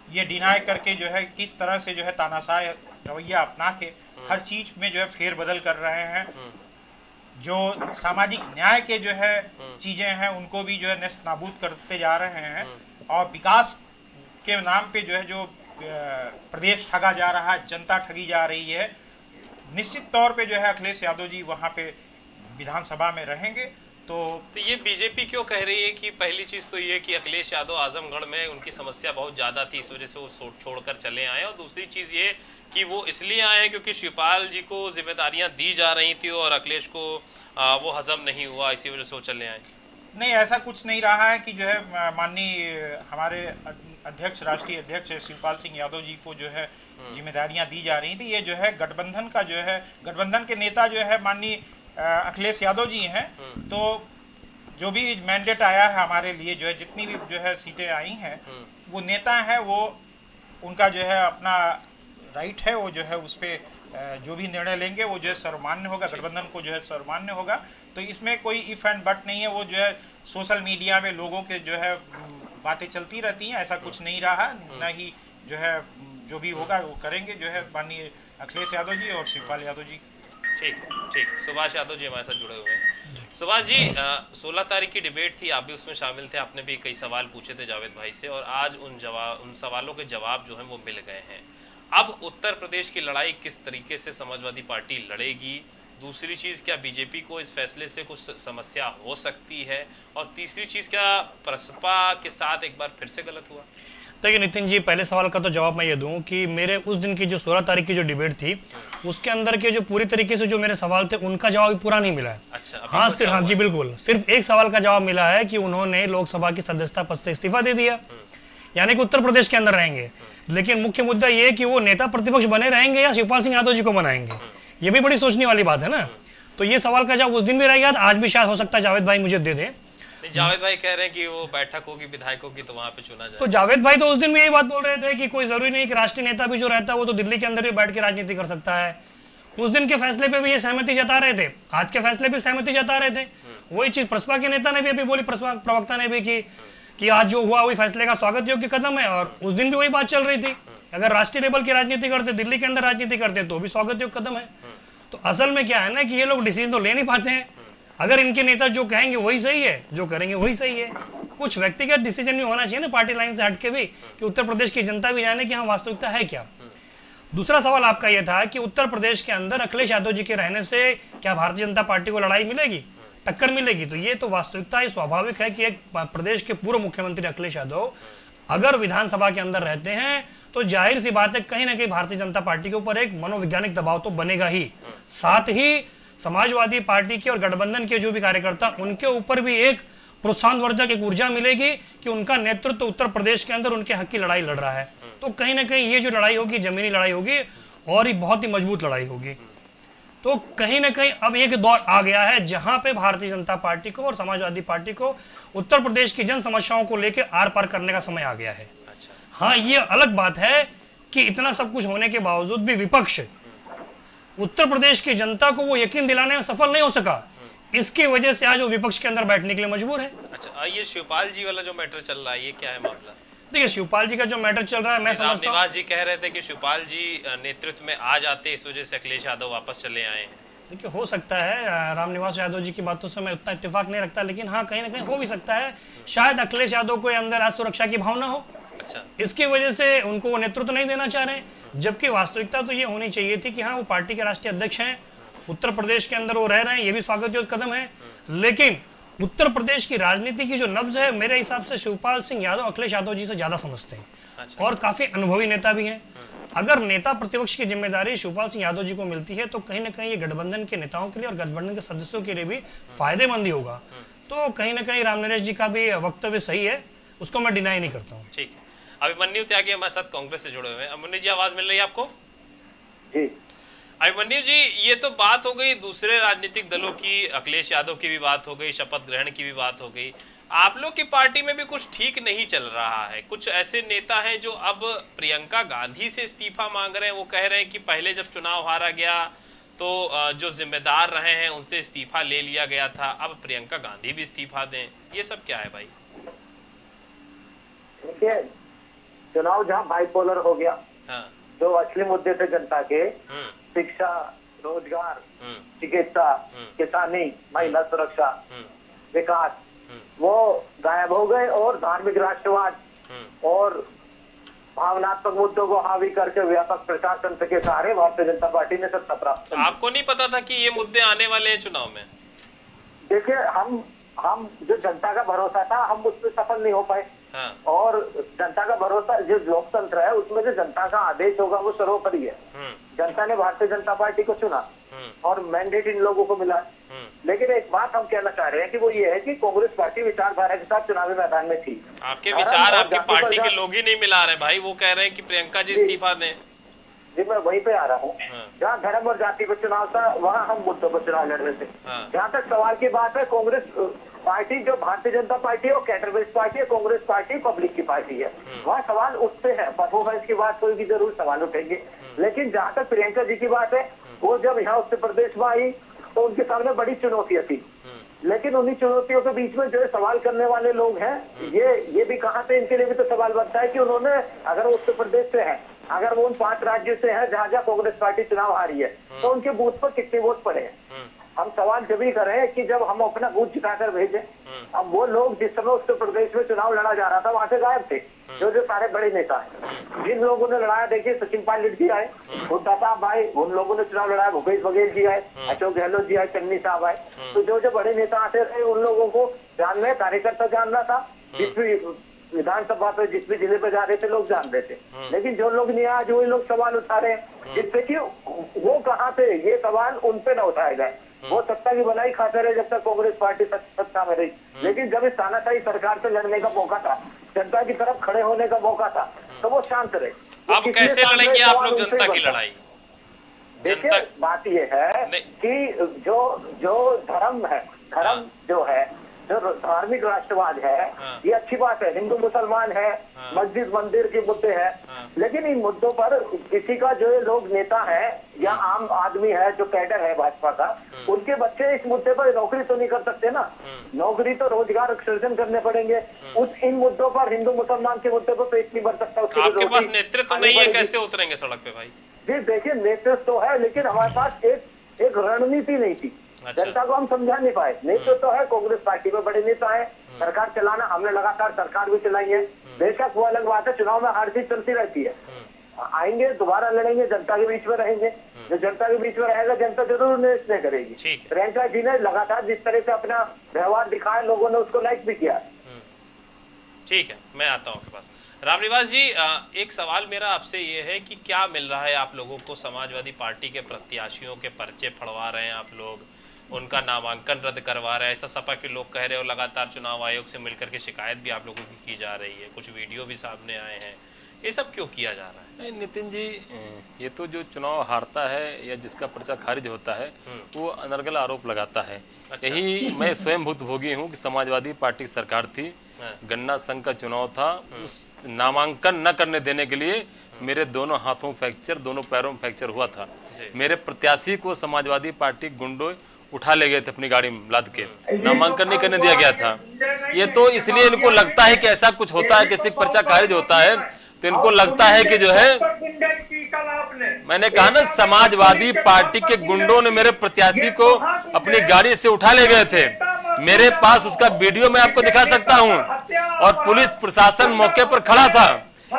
ये डिनाई करके जो है किस तरह से जो है तानाशाह रवैया अपना के हर चीज़ में जो है फेरबदल कर रहे हैं। जो सामाजिक न्याय के जो है चीज़ें हैं उनको भी जो है नष्ट नाबूद करते जा रहे हैं और विकास के नाम पे जो है जो प्रदेश ठगा जा रहा है जनता ठगी जा रही है निश्चित तौर पे जो है अखिलेश यादव जी वहाँ पे विधानसभा में रहेंगे। तो तो ये बीजेपी क्यों कह रही है कि पहली चीज़ तो ये कि अखिलेश यादव आजमगढ़ में उनकी समस्या बहुत ज़्यादा थी इस वजह से वो छोड़ छोड़कर चले आए और दूसरी चीज़ ये कि वो इसलिए आए हैं क्योंकि शिवपाल जी को जिम्मेदारियाँ दी जा रही थी और अखिलेश को आ, वो हजम नहीं हुआ इसी वजह से वो चले आए। नहीं ऐसा कुछ नहीं रहा है कि जो है माननीय हमारे अध्यक्ष राष्ट्रीय अध्यक्ष शिवपाल सिंह यादव जी को जो है जिम्मेदारियाँ दी जा रही थी। ये जो है गठबंधन का जो है गठबंधन के नेता जो है माननीय अखिलेश यादव जी हैं तो जो भी मैंडेट आया है हमारे लिए जो है जितनी भी जो है सीटें आई हैं वो नेता हैं वो उनका जो है अपना राइट है वो जो है उस पर जो भी निर्णय लेंगे वो जो है सर्वमान्य होगा गठबंधन को जो है सर्वमान्य होगा तो इसमें कोई इफ़ एंड बट नहीं है वो जो है सोशल मीडिया में लोगों के जो है बातें चलती रहती हैं ऐसा कुछ नहीं रहा न ही जो है जो भी होगा वो करेंगे जो है माननीय अखिलेश यादव जी और शिवपाल यादव जी ठीक ठीक। सुभाष यादव जी हमारे साथ जुड़े हुए हैं। सुभाष जी सोलह तारीख की डिबेट थी, आप भी उसमें शामिल थे, आपने भी कई सवाल पूछे थे जावेद भाई से, और आज उन जवाब उन सवालों के जवाब जो हैं वो मिल गए हैं। अब उत्तर प्रदेश की लड़ाई किस तरीके से समाजवादी पार्टी लड़ेगी? दूसरी चीज़, क्या बीजेपी को इस फैसले से कुछ समस्या हो सकती है? और तीसरी चीज़, क्या प्रसपा के साथ एक बार फिर से गलत हुआ? देखिए नितिन जी पहले सवाल का तो जवाब मैं ये दूँ कि मेरे उस दिन की जो सोलह तारीख की जो डिबेट थी उसके अंदर के जो पूरी तरीके से जो मेरे सवाल थे उनका जवाब पूरा नहीं मिला है। अच्छा हाँ सिर्फ़ हाँ जी बिल्कुल। सिर्फ़ एक सवाल का जवाब मिला है कि उन्होंने लोकसभा की सदस्यता पद से इस्तीफा दे दिया। यानी कि उत्तर प्रदेश के अंदर रहेंगे। लेकिन मुख्य मुद्दा ये कि वो नेता प्रतिपक्ष बने रहेंगे या शिवपाल सिंह यादव जी को बनाएँगे। ये भी बड़ी सोचने वाली बात है ना? तो ये सवाल का जवाब उस दिन भी रह गया आज भी शायद हो सकता है जावेद भाई मुझे दे दें। जावेद भाई कह रहे हैं कि वो बैठक होगी, विधायकों की तो वहाँ पे चुना जाए। तो जावेद भाई तो उस दिन भी यही बात बोल रहे थे कि कोई ज़रूरी नहीं कि राष्ट्रीय नेता भी जो रहता है, वो तो दिल्ली के अंदर भी बैठ के राजनीति कर सकता है। उस दिन के फैसले पे भी ये सहमति जता रहे थे। आज के फैसले पे सहमति जता रहे थे। वही चीज़, प्रसपा के नेता ने भी अभी बोली प्रवक्ता ने भी की, कि आज जो हुआ, वही फैसले का स्वागत योग्य कदम है, और उस दिन भी वही बात चल रही थी। अगर राष्ट्रीय लेवल की राजनीति करते, दिल्ली के अंदर राजनीति करते तो भी स्वागत योग्य कदम है। तो असल में क्या है ना कि ये लोग डिसीज़न तो ले नहीं पाते हैं। अगर इनके नेता जो कहेंगे वही सही है, जो करेंगे वही सही है। कुछ व्यक्तिगत डिसीज़न भी होना चाहिए ना पार्टी लाइन से हटके भी कि उत्तर प्रदेश की जनता भी जाने कि हाँ वास्तविकता है क्या? दूसरा सवाल आपका यह था कि उत्तर प्रदेश के अंदर अखिलेश यादव जी के रहने से क्या भारतीय जनता पार्टी को लड़ाई मिलेगी? टक्कर मिलेगी। तो ये तो वास्तविकता, ये स्वाभाविक है कि एक प्रदेश के पूर्व मुख्यमंत्री अखिलेश यादव अगर विधानसभा के अंदर रहते हैं तो ज़ाहिर सी बात है कहीं ना कहीं भारतीय जनता पार्टी के ऊपर एक मनोवैज्ञानिक दबाव तो बनेगा ही। साथ ही समाजवादी पार्टी के और गठबंधन के जो भी कार्यकर्ता उनके ऊपर भी एक प्रोत्साहन वर्धक एक ऊर्जा मिलेगी कि उनका नेतृत्व तो उत्तर प्रदेश के अंदर उनके हक की लड़ाई लड़ रहा है। तो कहीं ना कहीं ये जो लड़ाई होगी जमीनी लड़ाई होगी और ही बहुत ही मज़बूत लड़ाई होगी। तो कहीं ना कहीं अब एक दौर आ गया है जहाँ पे भारतीय जनता पार्टी को और समाजवादी पार्टी को उत्तर प्रदेश की जन समस्याओं को लेकर आर पार करने का समय आ गया है। अच्छा। हाँ ये अलग बात है कि इतना सब कुछ होने के बावजूद भी विपक्ष उत्तर प्रदेश की जनता को वो यकीन दिलाने में सफल नहीं हो सका। इसकी वजह से आज वो विपक्ष के अंदर बैठने के लिए मजबूर है। अच्छा ये शिवपाल जी वाला जो मैटर चल रहा है ये क्या है मामला? देखिए शिवपाल जी का जो मैटर चल रहा है मैं समझता हूँ। रामनिवास जी कह रहे थे कि शिवपाल जी नेतृत्व में आ जाते इस वजह से अखिलेश यादव वापस चले आए हैं। देखिए हो सकता है रामनिवास यादव जी की बातों से मैं उतना इत्तेफाक नहीं रखता लेकिन हाँ कहीं ना कहीं हो भी सकता है। शायद अखिलेश यादव को अंदर आज सुरक्षा की भावना हो। अच्छा। इसकी वजह से उनको वो नेतृत्व नहीं देना चाह रहे हैं। जबकि वास्तविकता तो ये होनी चाहिए थी कि हाँ वो पार्टी के राष्ट्रीय अध्यक्ष हैं उत्तर प्रदेश के अंदर वो रह रहे हैं ये भी स्वागत योग्य कदम है। लेकिन उत्तर प्रदेश की राजनीति की जो नब्ज है मेरे हिसाब से शिवपाल सिंह यादव अखिलेश यादव जी से ज़्यादा समझते हैं। अच्छा। और काफ़ी अनुभवी नेता भी हैं। अगर नेता प्रतिपक्ष की ज़िम्मेदारी शिवपाल सिंह यादव जी को मिलती है तो कहीं ना कहीं ये गठबंधन के नेताओं के लिए और गठबंधन के सदस्यों के लिए भी फ़ायदेमंद ही होगा। तो कहीं ना कहीं राम नरेश जी का भी वक्तव्य सही है उसको मैं डिनाई नहीं करता हूँ। ठीक है। अभिमन्यु त्यागी हमारे साथ कांग्रेस से जुड़े हुए हैं। अभिमन्यु जी आवाज़ मिल रही है आपको? जी। अभिमन्यु जी ये तो बात हो गई दूसरे राजनीतिक दलों की अखिलेश यादव की भी बात हो गई शपथ ग्रहण की भी बात हो गई। आप लोग की पार्टी में भी कुछ ठीक नहीं चल रहा है। कुछ ऐसे नेता हैं जो अब प्रियंका गांधी से इस्तीफा मांग रहे हैं। वो कह रहे हैं कि पहले जब चुनाव हारा गया तो जो जिम्मेदार रहे हैं उनसे इस्तीफा ले लिया गया था। अब प्रियंका गांधी भी इस्तीफा दें। ये सब क्या है भाई? चुनाव जहाँ बाइपोलर हो गया हाँ। जो असली मुद्दे थे जनता के हम्म। शिक्षा रोज़गार हम्म। चिकित्सा किसानी महिला सुरक्षा विकास वो गायब हो गए और धार्मिक राष्ट्रवाद और भावनात्मक मुद्दों को हावी करके व्यापक प्रचार तंत्र के सहारे भारतीय जनता पार्टी ने सत्ता प्राप्त आपको नहीं पता था कि ये मुद्दे आने वाले हैं चुनाव में? देखिए हम हम जो जनता का भरोसा था हम उस पर सफल नहीं हो पाए। हाँ। और जनता का भरोसा जो लोकतंत्र है उसमें जो जनता का आदेश होगा वो सर्वोपरि है। हम्म। जनता ने भारतीय जनता पार्टी को चुना और मैंडेट इन लोगों को मिला। लेकिन एक बात हम कहना चाह रहे हैं कि वो ये है कि कांग्रेस पार्टी विचारधारा के साथ चुनावी मैदान में थी। आपके विचार आपकी पार्टी के लोग ही नहीं मिला रहे भाई वो कह रहे हैं कि प्रियंका जी। इस्तीफा दें। जी मैं वहीं पे आ रहा हूँ। हाँ। जहाँ धर्म और जाति पर चुनाव था वहाँ हम मुद्दों पर चुनाव लड़ रहे थे। हाँ। जहाँ तक सवाल की बात है कांग्रेस पार्टी जो भारतीय जनता पार्टी है वो कैटर बेस्ड पार्टी है कांग्रेस पार्टी पब्लिक की पार्टी है। वहाँ सवाल उठते हैं परफॉर्मेंस की बात कोई भी ज़रूर सवाल उठेंगे। लेकिन जहाँ तक प्रियंका जी की बात है वो जब यहाँ उत्तर प्रदेश में आई तो उनके सामने बड़ी चुनौतियाँ थी। लेकिन उन्हीं चुनौतियों के बीच में जो सवाल करने वाले लोग हैं ये ये भी कहा से इनके लिए भी तो सवाल बनता है कि उन्होंने अगर वो उत्तर प्रदेश से है अगर वो उन पाँच राज्यों से है जहाँ जहाँ कांग्रेस पार्टी चुनाव हारी है तो उनके बूथ पर कितने वोट पड़े हैं? हम सवाल जब ही करें कि जब हम अपना बूथ जिताकर भेजें अब वो लोग जिस समय उत्तर प्रदेश में चुनाव लड़ा जा रहा था वहाँ से गायब थे। जो जो सारे बड़े नेता हैं। जिन लोगों ने लड़ाया देखिए सचिन पायलट जी आए हुड्डा साहब आए उन लोगों ने चुनाव लड़ाया भूपेश बघेल जी आए अशोक गहलोत जी आए चन्नी साहब आए। तो जो जो बड़े नेता आते रहे उन लोगों को जान में कार्यकर्ता जान रहा था। जिस भी विधानसभा पे जिस भी ज़िले पे जा रहे थे लोग जान रहे थे। लेकिन जो लोग नहीं आज वही लोग सवाल उठा रहे हैं जिससे की वो कहाँ पे ये सवाल उन पे न उठाए जाए। वो सत्ता की बनाई खाते रहे जब तक कांग्रेस पार्टी सत्ता में रही। लेकिन जब इस तानाशाही सरकार से लड़ने का मौका था जनता की तरफ़ खड़े होने का मौका था तो वो शांत रहे। अब कैसे लड़ेंगे आप लोग जनता की लड़ाई? देखिए बात ये है। कि जो जो धर्म है धर्म हाँ। जो है जो धार्मिक राष्ट्रवाद है। हाँ। ये अच्छी बात है। हिंदू मुसलमान है हाँ। मस्जिद मंदिर के मुद्दे हैं। हाँ। लेकिन इन मुद्दों पर किसी का जो ये लोग नेता है या आम आदमी है जो कैडर है भाजपा का उनके बच्चे इस मुद्दे पर नौकरी तो नहीं कर सकते ना। नौकरी तो रोज़गार सृजन करने पड़ेंगे। उस इन मुद्दों पर हिंदू मुसलमान के मुद्दे पर पेट नहीं भर सकता उसके आपके पास नेतृत्व नहीं है कैसे उतरेंगे सड़क पे भाई? जी देखिए नेतृत्व तो है लेकिन हमारे पास एक एक रणनीति नहीं थी। जनता को हम समझा नहीं पाए। नेतृत्व तो है कांग्रेस पार्टी में बड़े नेता है। सरकार चलाना हमने लगातार सरकार भी चलाई है। बेशक वो अलग बात है चुनाव में हर चीज़ चलती रहती है। आएँगे दोबारा लड़ेंगे जनता के बीच में रहेंगे। जो जनता के बीच में रहेगा जनता ज़रूर स्नेह करेगी। प्रियंका जी ने लगातार जिस तरह से अपना व्यवहार दिखाया लोगों ने उसको लाइक भी किया। ठीक है मैं आता हूँ आपके पास। रामनिवास जी एक सवाल मेरा आपसे ये है कि क्या मिल रहा है आप लोगों को समाजवादी पार्टी के प्रत्याशियों के पर्चे फड़वा रहे हैं आप लोग? उनका नामांकन रद्द करवा रहा है। ऐसा सपा के लोग कह रहे हैं और लगातार चुनाव आयोग से मिलकर के शिकायत भी आप लोगों की की जा रही है। कुछ वीडियो भी सामने आए हैं। ये सब क्यों किया जा रहा है? नहीं नितिन जी ये तो जो चुनाव हारता है या जिसका पर्चा खारिज होता है वो अनर्गल आरोप लगाता है। अच्छा। यही मैं स्वयं भुक्तभोगी हूँ कि समाजवादी पार्टी की सरकार थी। हाँ। गन्ना संघ का चुनाव था। उस नामांकन न करने देने के लिए मेरे दोनों हाथों फ्रैक्चर दोनों पैरों में फ्रैक्चर हुआ था। मेरे प्रत्याशी को समाजवादी पार्टी गुंडों उठा ले गए थे अपनी गाड़ी में लाद के। नामांकन नहीं करने दिया गया था। ये तो इसलिए इनको लगता है कि ऐसा कुछ होता है किसी का पर्चा खारिज होता है। तो इनको लगता है कि जो है मैंने कहा ना समाजवादी पार्टी के गुंडों ने मेरे प्रत्याशी को अपनी गाड़ी से उठा ले गए थे। मेरे पास उसका वीडियो मैं आपको दिखा सकता हूँ। और पुलिस प्रशासन मौके पर खड़ा था।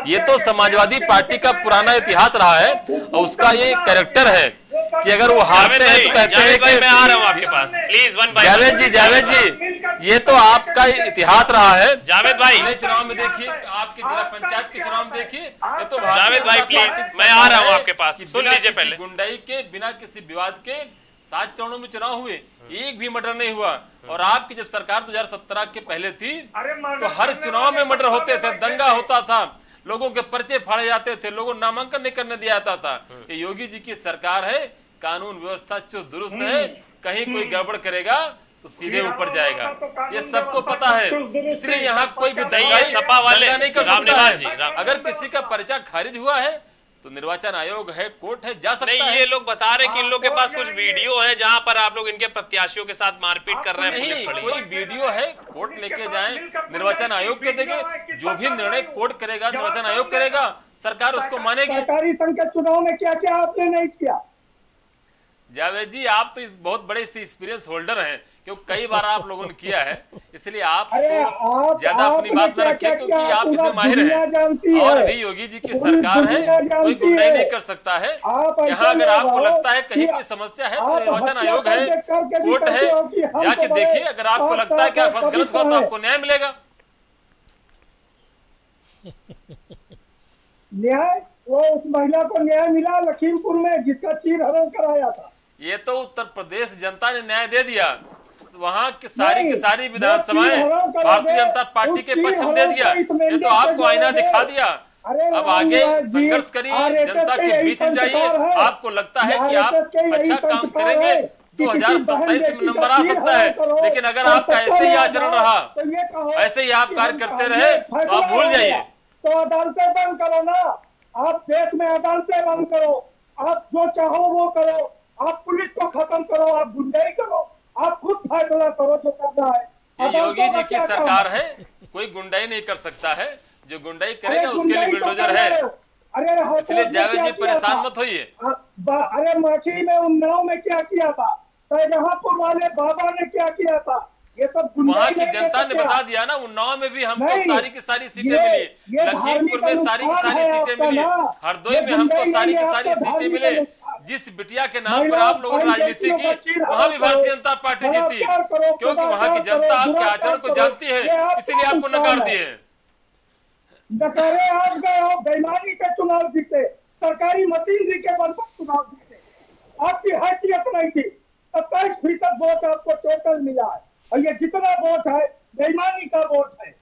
ये तो समाजवादी पार्टी का पुराना इतिहास रहा है और उसका ये कैरेक्टर है। कि अगर वो हारते हैं तो कहते हैं जावेद भाई मैं आ रहा हूँ आपके पास। Please one by Javed ji Javed ji ये तो आपका इतिहास रहा है। जावेद भाई। पिछले चुनाव में देखिए आपके जिला पंचायत के चुनाव में देखिए ये तो जावेद भाई, की मैं आ रहा हूँ आपके पास। सुन लीजिए किसी पहले। गुंडाई के बिना किसी विवाद के सात चरणों में चुनाव हुए एक भी मर्डर नहीं हुआ। और आपकी जब सरकार 2017 के पहले थी तो हर चुनाव में मर्डर होते थे दंगा होता था लोगों के पर्चे फाड़े जाते थे लोगों को नामांकन नहीं करने दिया जाता था। ये योगी जी की सरकार है कानून व्यवस्था चुस्त दुरुस्त है कहीं कोई गड़बड़ करेगा तो सीधे ऊपर जाएगा। ये सबको पता है। इसलिए यहाँ कोई भी दंगा सपा वाले नहीं कर सकता है। अगर किसी का पर्चा खारिज हुआ है तो निर्वाचन आयोग है कोर्ट है जा सकता नहीं है। ये लोग बता रहे कि इन लोग के पास कुछ वीडियो है जहाँ पर आप लोग इनके प्रत्याशियों के साथ मारपीट कर रहे हैं नहीं कोई वीडियो है कोर्ट लेके जाएँ निर्वाचन आयोग के देंगे जो भी निर्णय कोर्ट करेगा निर्वाचन आयोग करेगा सरकार उसको मानेगी। सरकारी संघ के चुनाव में क्या क्या आपने नहीं किया? जावेद जी आप तो इस बहुत बड़े से एक्सपीरियंस होल्डर हैं क्योंकि कई बार आप लोगों ने किया है इसलिए आप तो ज़्यादा अपनी बात न रखिए क्योंकि आप इसमें माहिर हैं। और अभी योगी जी की सरकार है कोई गुंडाई नहीं कर सकता है। यहाँ अगर आपको लगता है कहीं कोई समस्या है तो निर्वाचन आयोग है कोर्ट है जाके तो देखिए अगर आपको लगता है कि आप गलत हुआ तो आपको न्याय मिलेगा। न्याय? वो उस महिला को न्याय मिला लखीमपुर में जिसका चीर हरण कराया था। ये तो उत्तर प्रदेश जनता ने न्याय दे दिया। वहाँ की सारी की सारी विधानसभाएँ करोगे, भारतीय जनता पार्टी के पक्ष में दे दिया। ये तो आपको आईना दिखा दिया। अब आगे संघर्ष करिए जनता के बीच में जाइए। आपको लगता है कि आप अच्छा काम करेंगे तो हज़ार सत्ताईस में नंबर आ सकता है। लेकिन अगर आपका ऐसे ही आचरण रहा तो ऐसे ही आप कार्य करते रहे तो आप भूल जाइए। तो अदालतें बंद करो ना। आप देश में अदालतें बंद करो। आप जो चाहो वो करो। आप पुलिस को खत्म करो आप गुंडाई करो आप खुद फैसला करो जो करना है। ये योगी जी की सरकार है? कोई गुंडाई नहीं कर सकता है। जो गुंडाई करेगा उसके लिए गुंडाई तो बुलडोजर है। अरे इसलिए जावेद जी परेशान मत होइए। अरे माखी में उन्नाव में क्या किया था? शाहजहांपुर वाले बाबा ने क्या किया था? ये सब वहाँ की जनता ने बता दिया ना उन्नाव में भी हमको सारी की सारी सीटें मिली। लखीमपुर में सारी की सारी सीटें मिली। हरदोई में हमको सारी की सारी सीटें मिले। जिस बिटिया के नाम पर आप लोगों ने राजनीति की वहाँ भी भारतीय जनता पार्टी जीती। क्योंकि वहाँ की जनता आपके आचरण को जानती है इसीलिए आपको नकारे आप गए और बेईमानी से चुनाव जीते। सरकारी मशीनरी के बल पर चुनाव जीते। आपकी हैसियत नहीं थी। सत्ताईस फ़ीसद वोट आपको टोटल मिला है। और ये जितना वोट है बेईमानी का वोट है।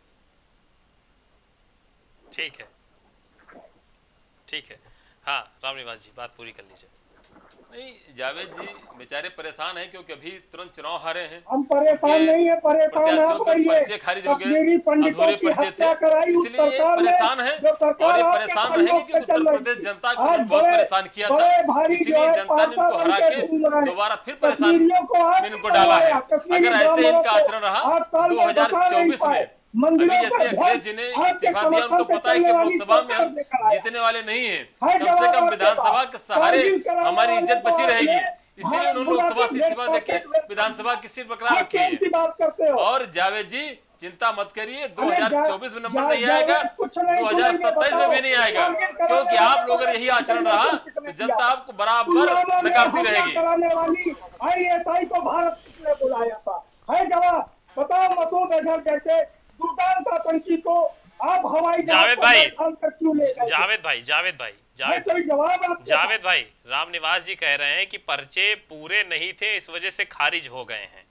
ठीक है। ठीक है। हाँ रामनिवास जी बात पूरी कर लीजिए। नहीं जावेद जी बेचारे परेशान हैं क्योंकि अभी तुरंत चुनाव हारे हैं। हम परेशान नहीं है परेशान आप पर्चे खारिज हो गए अधूरे पर्चे थे। इसलिए ये परेशान है और ये परेशान रहेंगे क्योंकि उत्तर प्रदेश जनता को बहुत परेशान किया था। इसीलिए जनता ने इनको हरा के। दोबारा फिर परेशान में इनको डाला है। अगर ऐसे इनका आचरण रहा साल में बचा नहीं 2024 पाए। में अभी मंदिरों जैसे अखिलेश जी ने इस्तीफा दिया उनको पता है कि लोकसभा में हम जीतने वाले नहीं हैं। कम से कम विधानसभा के सहारे हमारी इज़्ज़त बची रहेगी। इसीलिए उन्होंने लोकसभा से इस्तीफा देके विधानसभा की सीट बरकरार रखी है। और जावेद जी चिंता मत करिए अरे 2024 में नंबर नहीं आएगा कुछ नहीं 2027 में भी नहीं आएगा क्योंकि आप लोग अगर यही आचरण रहा तो जनता आपको बराबर नकारती रहेगी। आईएसआई को भारत किसने बुलाया था। है जवाब बताओ मसूद अजहर जैसे दुर्दांत आतंकी को आप हवाई जावेद भाई। जावेद भाई जावेद भाई जावेद। कोई जवाब जावेद भाई रामनिवास जी कह रहे हैं कि पर्चे पूरे नहीं थे इस वजह से खारिज हो गए हैं।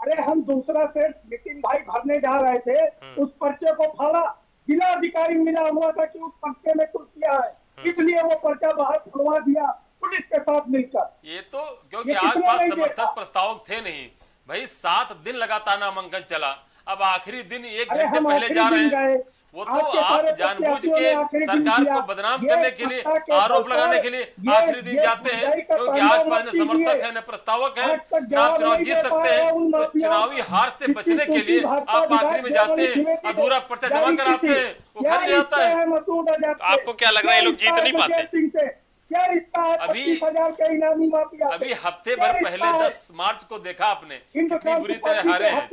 अरे हम दूसरा सेट नितिन भाई भरने जा रहे थे उस पर्चे को फाड़ा। जिला अधिकारी मिला हुआ था कि उस पर्चे में किया है। इसलिए वो पर्चा बाहर खुलवा दिया पुलिस के साथ मिलकर। ये तो क्योंकि ये आपके कितना पास समर्थक? प्रस्तावक थे नहीं। भाई सात दिन लगातार नामांकन चला। अब आखिरी दिन एक घंटे पहले जा रहे हैं। वो तो आप जानबूझ के सरकार को बदनाम करने के लिए आरोप लगाने के लिए आखिरी दिन जाते हैं। क्योंकि आपके पास न समर्थक है न प्रस्तावक है न आप चुनाव जीत सकते हैं। तो चुनावी हार से बचने के लिए आप आखिरी में जाते हैं। अधूरा पर्चा जमा कराते हैं वो हो जाता है? आपको क्या लग रहा है ये लोग जीत नहीं पाते? है अभी- हज़ार के इनामी माफिया अभी हफ़्ते भर पहले है? 10 मार्च को देखा आपने कितनी बुरी तरह हारे हैं।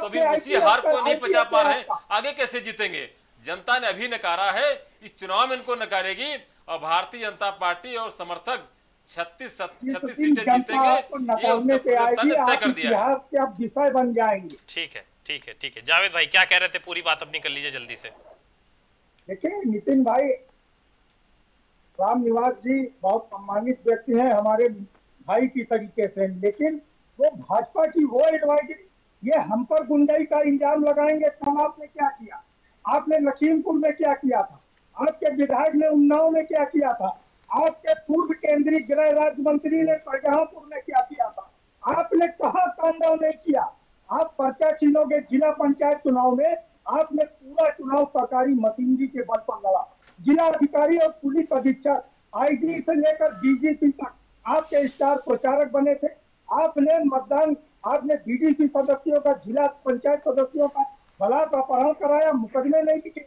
तो अभी उसी हार को नहीं बचा पा रहे आगे कैसे जीतेंगे? जनता ने अभी नकारा है इस चुनाव में इनको नकारेगी। और भारतीय जनता पार्टी और समर्थक छत्तीस तो छत्तीस सीटें जीतेंगे। ये नकारने उत्तर प्रदेश ने तय कर दिया है। आप विषय बन जाएँगे। ठीक है ठीक है ठीक है। जावेद भाई क्या कह रहे थे? पूरी बात अपनी कर लीजिए जल्दी से। देखिए नितिन भाई राम निवास जी बहुत सम्मानित व्यक्ति हैं, हमारे भाई की तरीके से। लेकिन वो भाजपा की वो एडवाइजरी ये हम पर गुंडाई का इंजाम लगाएँगे कल आपने क्या किया? आपने लखीमपुर में क्या किया था? आपके विधायक ने उन्नाव में क्या किया था? आपके पूर्व केंद्रीय गृह राज्य मंत्री ने शाहजहांपुर में क्या किया था? आपने कहा तांडव नहीं किया? आप पर्चा छीनोगे जिला पंचायत चुनाव में, आपने पूरा चुनाव सरकारी मशीनरी के बल पर लड़ा। जिला अधिकारी और पुलिस अधीक्षक आईजी से लेकर डीजीपी तक आपके स्टार प्रचारक बने थे। आपने मतदान, आपने बीडीसी सदस्यों का, जिला पंचायत सदस्यों का बलात् अपहरण कराया, मुकदमे नहीं लिखे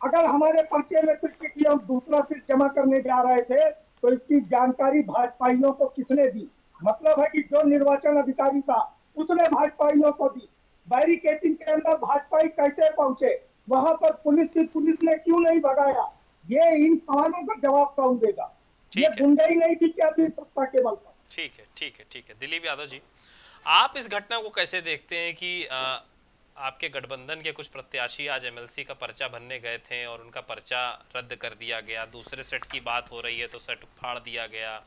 अगर हमारे पर्चे में त्रुटि थी, हम दूसरा सीट जमा करने जा रहे थे तो इसकी जानकारी भाजपाइयों को किसने दी? मतलब है कि जो निर्वाचन अधिकारी था, उसने भाजपाइयों को दी। बैरिकेटिंग के अंदर भाजपाई कैसे पहुँचे? वहाँ पर पुलिस थी पुलिस ने क्यों नहीं भगाया? ये इन सवालों का जवाब कौन देगा? ये ठीक है। गुंडाई नहीं थी क्या थी सत्ता के बल पर। ठीक है ठीक है ठीक है। दिलीप यादव जी आप इस घटना को कैसे देखते हैं कि अ, आपके गठबंधन के कुछ प्रत्याशी आज एमएलसी का पर्चा भरने गए थे और उनका पर्चा रद्द कर दिया गया? दूसरे सेट की बात हो रही है तो सेट फाड़ दिया गया।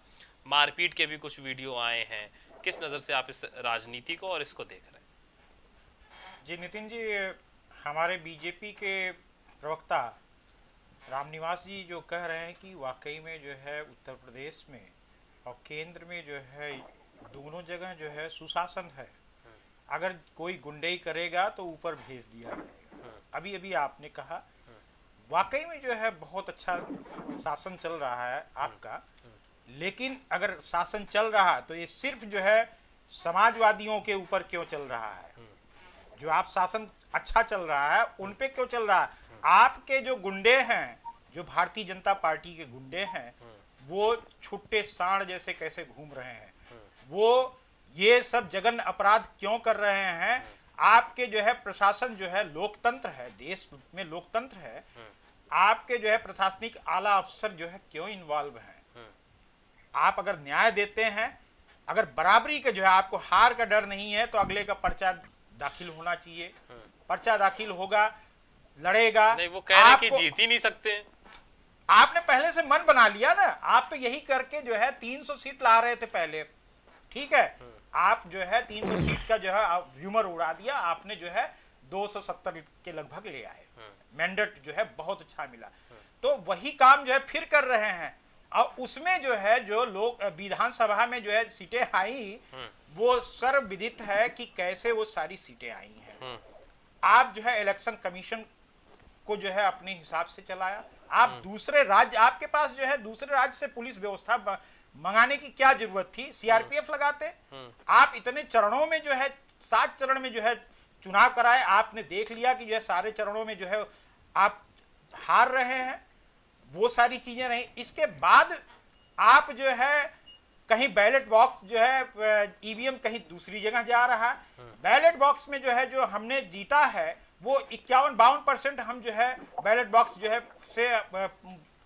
मारपीट के भी कुछ वीडियो आए हैं। किस नज़र से आप इस राजनीति को और इसको देख रहे हैं? जी नितिन जी हमारे बीजेपी के प्रवक्ता रामनिवास जी जो कह रहे हैं कि वाकई में जो है उत्तर प्रदेश में और केंद्र में जो है दोनों जगह जो है सुशासन है। अगर कोई गुंडई करेगा तो ऊपर भेज दिया जाएगा। अभी अभी आपने कहा, वाकई में जो है बहुत अच्छा शासन चल रहा है आपका, लेकिन अगर शासन चल रहा तो ये सिर्फ़ जो है समाजवादियों के ऊपर क्यों चल रहा है? जो आप शासन अच्छा चल रहा है, उन पे क्यों चल रहा है? आपके जो गुंडे हैं, जो भारतीय जनता पार्टी के गुंडे हैं, वो छुट्टे सांड जैसे कैसे घूम रहे हैं? वो ये सब जगन अपराध क्यों कर रहे हैं? आपके जो है प्रशासन जो है लोकतंत्र है, देश में लोकतंत्र है, आपके जो है प्रशासनिक आला अफसर जो है क्यों इन्वॉल्व हैं? आप अगर न्याय देते हैं, अगर बराबरी का जो है आपको हार का डर नहीं है तो अगले का पर्चा दाखिल होना चाहिए। पर्चा दाखिल होगा लड़ेगा। नहीं वो कह रहे कि जीत ही नहीं सकते। आपने पहले से मन बना लिया ना। आप तो यही करके जो है 300 सीट ला रहे थे पहले। ठीक है? आप जो है 300 सीट का जो है व्यूमर उड़ा दिया। आपने जो है 270 के लगभग ले आए। मैंडेट जो है बहुत अच्छा मिला। तो वही काम जो है फिर कर रहे हैं। और उसमें जो है जो लोग विधानसभा में जो है सीटें आई वो सर्वविदित है कि कैसे वो सारी सीटें आई हैं। आप जो है इलेक्शन कमीशन को जो है अपने हिसाब से चलाया। आप दूसरे राज्य आपके पास जो है दूसरे राज्य से पुलिस व्यवस्था मंगाने की क्या ज़रूरत थी? सीआरपीएफ लगाते। आप इतने चरणों में जो है सात चरण में जो है चुनाव कराए। आपने देख लिया कि जो है सारे चरणों में जो है आप हार रहे हैं। वो सारी चीज़ें नहीं इसके बाद आप जो है कहीं बैलेट बॉक्स जो है ईवीएम कहीं दूसरी जगह जा रहा। है बैलेट बॉक्स में जो है जो हमने जीता है वो इक्यावन बावन परसेंट हम जो है बैलेट बॉक्स जो है से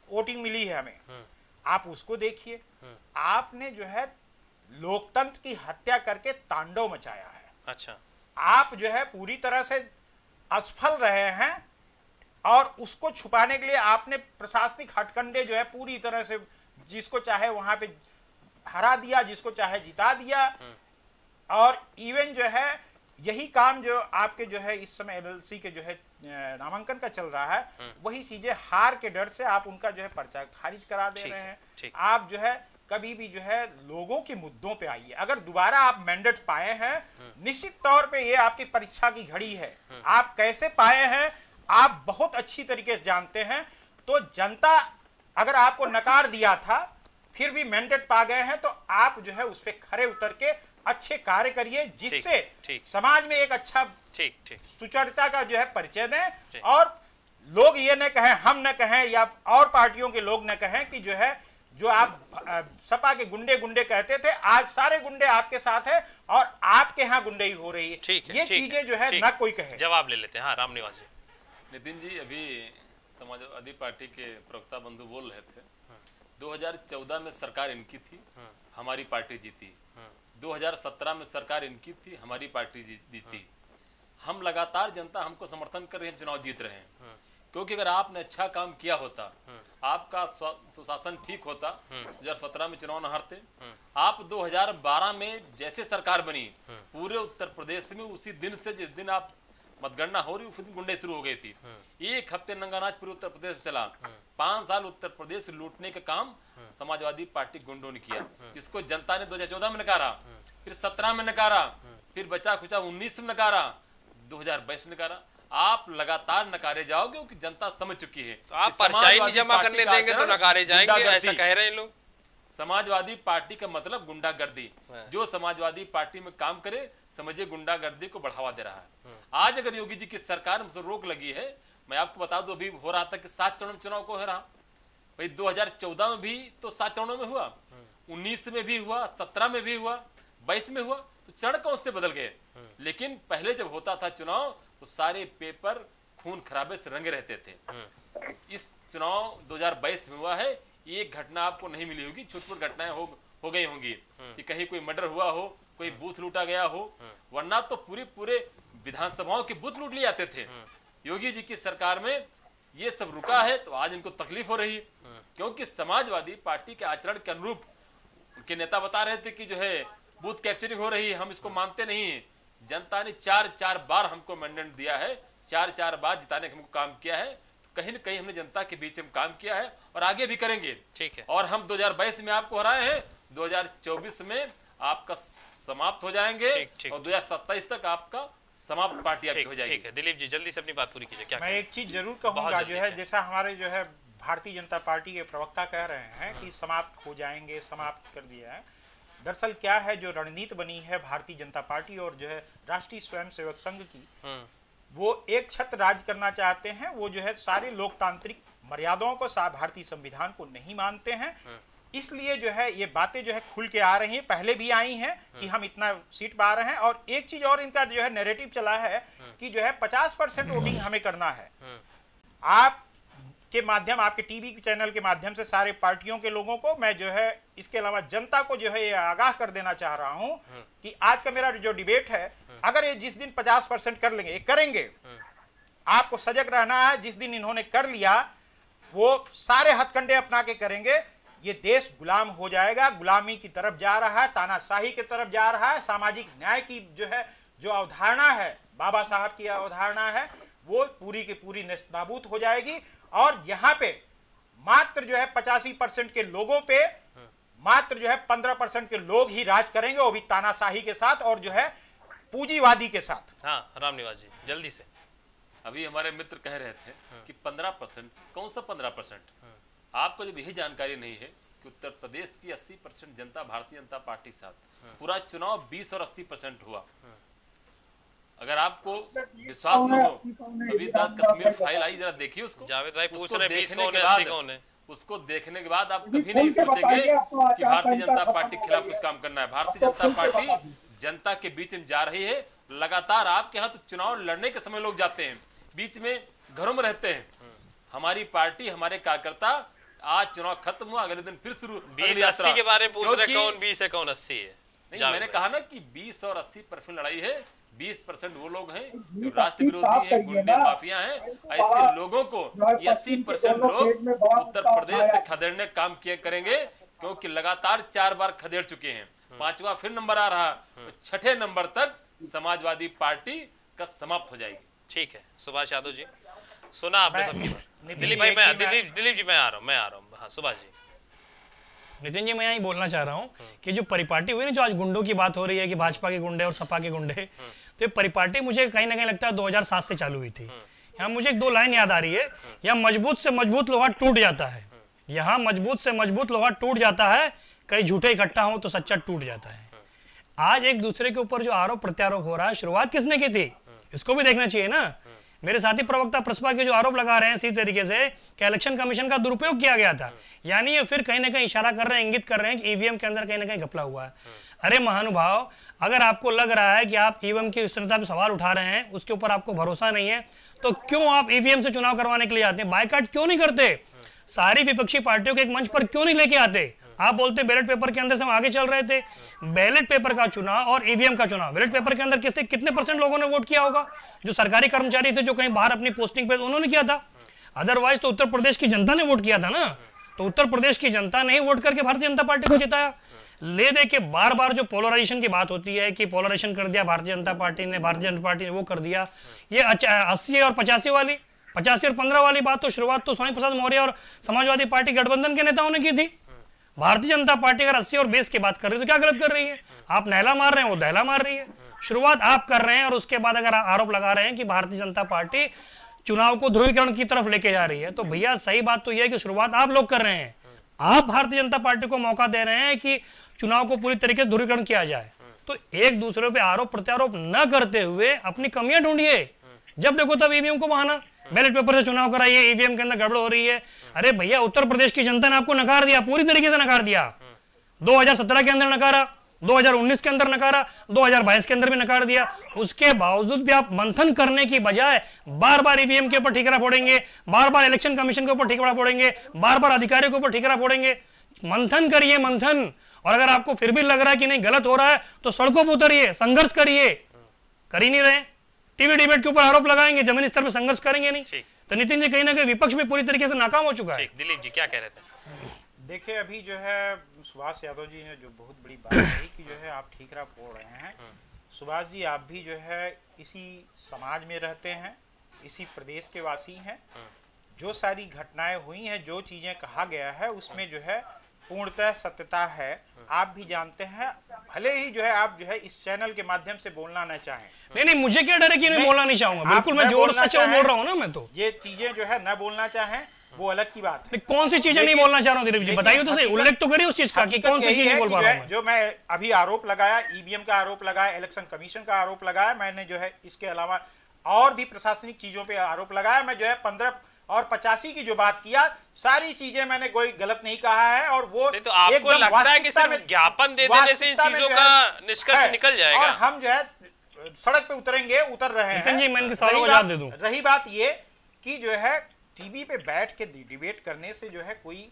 वोटिंग मिली है हमें। आप उसको देखिए। आपने जो है लोकतंत्र की हत्या करके तांडव मचाया है। अच्छा। आप जो है पूरी तरह से असफल रहे हैं। और उसको छुपाने के लिए आपने प्रशासनिक हटकंडे जो है पूरी तरह से जिसको चाहे वहाँ पे हरा दिया जिसको चाहे जिता दिया। और इवन जो है यही काम जो आपके जो है इस समय एलएलसी के जो है नामांकन का चल रहा है वही चीज़ें हार के डर से आप उनका जो है पर्चा खारिज करा दे रहे हैं आप जो है कभी भी जो है लोगों के मुद्दों पे आइए। अगर दोबारा आप मैंडेट पाए हैं निश्चित तौर पे ये आपकी परीक्षा की घड़ी है। आप कैसे पाए हैं आप बहुत अच्छी तरीके से जानते हैं तो जनता अगर आपको नकार दिया था फिर भी मैंडेट पा गए हैं तो आप जो है उस पर खड़े उतर के अच्छे कार्य करिए जिससे ठीक। समाज में एक अच्छा ठीक ठीक। सुचरिता का जो है परिचय दें और लोग ये न कहें हम न कहें या और पार्टियों के लोग न कहें कि जो है जो आप सपा के गुंडे गुंडे कहते थे आज सारे गुंडे आपके साथ हैं और आपके यहाँ गुंडई हो रही है। ठीक है ये चीज़ें जो है। न कोई कहे। जवाब ले लेते हैं। हाँ राम निवास जी। नितिन जी अभी समाजवादी पार्टी के प्रवक्ता बंधु बोल रहे थे। 2014 में सरकार इनकी थी हमारी पार्टी जीती। 2017 में सरकार इनकी थी हमारी पार्टी जीती। हम लगातार जनता हमको समर्थन कर रही है हम चुनाव जीत रहे हैं। क्योंकि अगर आपने अच्छा काम किया होता आपका सुशासन ठीक होता 2017 में चुनाव न हारते। आप 2012 में जैसे सरकार बनी पूरे उत्तर प्रदेश में उसी दिन से जिस दिन आप मतगणना हो रही उसी दिन गुंडे शुरू हो गई थी। एक हफ़्ते नंगानाज पूरे उत्तर प्रदेश में चला। पाँच साल उत्तर प्रदेश लूटने का काम समाजवादी पार्टी गुंडों ने किया। जिसको जनता ने 2014 में नकारा फिर 17 में नकारा फिर बचा खुचा 19 में नकारा 2022 में नकारा। आप लगातार नकारे जाओगे क्योंकि जनता समझ चुकी है तो आप कि पर्चा नहीं जमा करने देंगे तो नकारे जाएँगे ऐसा कह रहे हैं लोग। समाजवादी पार्टी का मतलब गुंडागर्दी। जो समाजवादी पार्टी में काम करे समझिए गुंडागर्दी को बढ़ावा दे रहा है। आज अगर योगी जी की सरकार में रोक लगी है मैं आपको बता दूँ अभी हो रहा था कि सात चरण चुनाव को हो रहा। भाई 2014 में भी तो सात चरणों में हुआ। 19 में भी हुआ 17 में भी हुआ 22 में हुआ तो चरण कौन से बदल गए? लेकिन पहले जब होता था चुनाव तो सारे पेपर खून खराबे से रंगे रहते थे। इस चुनाव 2022 में हुआ है एक घटना आपको नहीं मिली होगी छुटपुट छोटी घटनाएँ हो हो गई होंगी। कि कहीं कोई मर्डर हुआ हो कोई बूथ लूटा गया हो वरना तो पूरे पूरे विधानसभाओं के बूथ लूट लिए जाते थे। योगी जी की सरकार में ये सब रुका है तो आज इनको तकलीफ़ हो रही। क्योंकि समाजवादी पार्टी के आचरण के अनुरूप उनके नेता बता रहे थे कि जो है बूथ कैप्चरिंग हो रही है हम इसको मानते नहीं जनता ने चार चार बार हमको मैंडेट दिया है चार चार बार जिताने का हमको काम किया है। कहीं ना कहीं हमने जनता के बीच में काम किया है और आगे भी करेंगे। ठीक है। और हम 2022 में आपको हराए हैं 2024 में आपका समाप्त हो जाएँगे ठीक, ठीक। और 2027 तक आपका समाप्त पार्टी आपकी हो जाएगी। ठीक है। दिलीप जी जल्दी से अपनी बात पूरी कीजिए क्या मैं एक चीज़ ज़रूर कहूँगा जो है जैसा हमारे जो है भारतीय जनता पार्टी के प्रवक्ता कह रहे हैं कि समाप्त हो जाएँगे समाप्त कर दिया है। दरअसल क्या है जो रणनीति बनी है भारतीय जनता पार्टी और जो है राष्ट्रीय स्वयंसेवक संघ की वो एक छत राज करना चाहते हैं वो जो है सारे लोकतांत्रिक मर्यादाओं को भारतीय संविधान को नहीं मानते हैं। इसलिए जो है ये बातें जो है खुल के आ रही हैं पहले भी आई हैं कि हम इतना सीट पा रहे हैं। और एक चीज़ और इनका जो है नैरेटिव चला है कि जो है पचास परसेंट वोटिंग हमें करना है। आप के माध्यम, आपके टीवी चैनल के माध्यम से सारे पार्टियों के लोगों को मैं जो है, इसके अलावा जनता को जो है, ये आगाह कर देना चाह रहा हूँ कि आज का मेरा जो डिबेट है, अगर ये जिस दिन 50 परसेंट कर लेंगे, ये करेंगे। आपको सजग रहना है, जिस दिन इन्होंने कर लिया, वो सारे हथकंडे अपना के करेंगे। ये देश गुलाम हो जाएगा, गुलामी की तरफ़ जा रहा है, तानाशाही की तरफ़ जा रहा है, सामाजिक न्याय की जो है, जो अवधारणा है, बाबा साहब की अवधारणा है, वो पूरी की पूरी नेस्तनाबूत हो जाएगी। और यहाँ पे मात्र जो है पचासी परसेंट के लोगों पे मात्र जो है पंद्रह परसेंट के लोग ही राज करेंगे वो भी तानाशाही के साथ और जो है पूंजीवादी के साथ। हाँ राम निवास जी जल्दी से। अभी हमारे मित्र कह रहे थे कि पंद्रह परसेंट कौन सा पंद्रह परसेंट? आपको जब यही जानकारी नहीं है कि उत्तर प्रदेश की 80 परसेंट जनता भारतीय जनता पार्टी के साथ पूरा चुनाव 20 और 80 परसेंट हुआ। अगर आपको विश्वास न हो? तभी तक कश्मीर फ़ाइल आई जरा देखिए उसको। जावेद भाई पूछ उसको रहे हैं, 20 देखने कौन के है, बाद 80 कौन है? उसको देखने के बाद आप कभी नहीं सोचेंगे कि भारतीय जनता पार्टी के खिलाफ कुछ काम करना है। भारतीय जनता पार्टी जनता के बीच में जा रही है। लगातार आपके यहाँ तो चुनाव लड़ने के समय लोग जाते हैं बीच में घरों में रहते हैं। हमारी पार्टी हमारे कार्यकर्ता आज चुनाव खत्म हुआ अगले दिन फिर शुरू बीस यात्रा। अस्सी के बारे में पूछ रहे कौन बीस है कौन अस्सी है? नहीं मैंने कहा ना कि 20 और 80 परसेंट लड़ाई है। 20 परसेंट वो लोग हैं जो राष्ट्र विरोधी हैं गुंडे माफिया हैं। ऐसे लोगों को जो 80 पश्चिम के परसेंट लोग उत्तर प्रदेश से खदेड़ने काम किए करेंगे क्योंकि लगातार चार बार खदेड़ चुके हैं। पांचवा फिर नंबर आ रहा। तो छठे नंबर तक समाजवादी पार्टी का समाप्त हो जाएगी। ठीक है सुभाष यादव जी। सुना आपने सबकी दिलीप भाई मैं मैं- दिलीप दिलीप जी मैं आ रहा हूँ मैं आ रहा हूँ। हाँ सुभाष जी। नितिन जी मैं यही बोलना चाह रहा हूँ कि जो परिपाटी हुई ना जो आज गुंडों की बात हो रही है कि भाजपा के गुंडे और सपा के गुंडे तो ये परिपाटी मुझे कहीं ना कहीं लगता है 2007 से चालू हुई थी। यहाँ मुझे एक दो लाइन याद आ रही है। यहाँ मज़बूत से मज़बूत लोहा टूट जाता है। यहाँ मज़बूत से मज़बूत लोहा टूट जाता है। कहीं झूठे इकट्ठा हो तो सच्चा टूट जाता है। आज एक दूसरे के ऊपर जो आरोप प्रत्यारोप हो रहा है शुरुआत किसने की थी? इसको भी देखना चाहिए ना। मेरे साथी प्रवक्ता प्रसपा के जो आरोप लगा रहे हैं इसी तरीके से कि इलेक्शन कमीशन का दुरुपयोग किया गया था। यानी ये फिर कहीं ना कहीं इशारा कर रहे हैं इंगित कर रहे हैं कि ईवीएम के अंदर कहीं ना कहीं घपला हुआ है। अरे महानुभाव, अगर आपको लग रहा है कि आप ईवीएम की स्थिरता पर सवाल उठा रहे हैं, उसके ऊपर आपको भरोसा नहीं है तो क्यों आप ईवीएम से चुनाव करवाने के लिए आते हैं? बाइकाट क्यों नहीं करते? सारी विपक्षी पार्टियों के एक मंच पर क्यों नहीं लेके आते? आप बोलते बैलेट पेपर के अंदर से हम आगे चल रहे थे। बैलेट पेपर का चुनाव और ईवीएम का चुनाव बैलेट पेपर के अंदर किसने, कितने परसेंट लोगों ने वोट किया होगा? जो सरकारी कर्मचारी थे, जो कहीं बाहर अपनी पोस्टिंग पे, उन्होंने किया था। अदरवाइज़ तो उत्तर प्रदेश की जनता ने वोट किया था ना? तो उत्तर प्रदेश की जनता ने वोट करके भारतीय जनता पार्टी को जिताया। ले दे के बार बार जो पोलराइजेशन की बात होती है कि पोलराइजेशन कर दिया भारतीय जनता पार्टी ने, भारतीय जनता पार्टी ने वो कर दिया। ये अस्सी और पचासी वाली, पचासी और पंद्रह वाली बात तो शुरुआत तो स्वामी प्रसाद मौर्य और समाजवादी पार्टी गठबंधन के नेताओं ने की थी। भारतीय जनता पार्टी अगर अस्सी और बीस की बात कर रही है तो क्या गलत कर रही है? आप नहला मार रहे हैं, वो दहला मार रही है। शुरुआत आप कर रहे हैं और उसके बाद अगर आरोप लगा रहे हैं कि भारतीय जनता पार्टी चुनाव को ध्रुवीकरण की तरफ़ लेके जा रही है तो भैया सही बात तो यह है कि शुरुआत आप लोग कर रहे हैं। आप भारतीय जनता पार्टी को मौका दे रहे हैं कि चुनाव को पूरी तरीके से ध्रुवीकरण किया जाए। तो एक दूसरे पे आरोप प्रत्यारोप न करते हुए अपनी कमियाँ ढूंढिए। जब देखो तब ईवीएम को बहाना। बैलेट पेपर से चुनाव कराइए, ईवीएम के अंदर गड़बड़ हो रही है। अरे भैया, उत्तर प्रदेश की जनता ने आपको नकार दिया, पूरी तरीके से नकार दिया। 2017 के अंदर नकारा 2019 के अंदर नकारा 2022 के अंदर भी नकार दिया। उसके बावजूद भी आप मंथन करने की बजाय बार बार ईवीएम के ऊपर ठीकरा फोड़ेंगे बार बार इलेक्शन कमीशन के ऊपर ठीकरा फोड़ेंगे बार बार अधिकारियों के ऊपर ठीकरा फोड़ेंगे। मंथन करिए मंथन। और अगर आपको फिर भी लग रहा है कि नहीं गलत हो रहा है तो सड़कों पर उतरिए संघर्ष करिए। कर ही नहीं रहे। टीवी डिबेट के ऊपर आरोप लगाएँगे जमीनी स्तर पर संघर्ष करेंगे नहीं। तो नितिन जी कहीं ना कहीं विपक्ष में पूरी तरीके से नाकाम हो चुका है। दिलीप जी क्या कह रहे थे? देखिए अभी जो है सुभाष यादव जी ने जो बहुत बड़ी बात कही कि जो है आप ठीकरा फोड़ रहे हैं। सुभाष जी आप भी जो है इसी समाज में रहते हैं इसी प्रदेश के वासी हैं। जो सारी घटनाएँ हुई हैं जो चीज़ें कहा गया है उसमें जो है पूर्णतः सत्यता है। आप भी जानते हैं भले ही जो है आप जो है इस चैनल के माध्यम से बोलना न चाहें। नहीं नहीं मुझे क्या डर है कि मैं बोलना नहीं चाहूँगा? बिल्कुल मैं ज़ोर सच बोल रहा हूँ ना मैं तो। ये चीज़ें जो है न बोलना चाहें वो अलग की बात है। कौन सी चीज़ें नहीं बोलना चाह रहा हूँ दिलीप जी बताइए तो सही उल्लेख तो करिए उस चीज़ का कि कौन सी चीज़ बोल पा रहा हूँ जो मैं अभी आरोप लगाया ईवीएम का आरोप लगाया इलेक्शन कमीशन का आरोप लगाया मैंने जो है इसके अलावा और भी प्रशासनिक चीज़ों पे आरोप लगाया मैं जो है पंद्रह और पचासी की जो बात किया सारी चीज़ें मैंने कोई गलत नहीं कहा है और वो तो आपको लगता है कि सिर्फ़ ज्ञापन दे देने से चीज़ों का निष्कर्ष निकल जाएगा। और हम जो है सड़क पे उतरेंगे उतर रहे हैं जी, मैं इनके सवालों रही जवाब बात- दे दूँ। रही बात ये कि जो है टीवी पे बैठ के डिबेट करने से जो है कोई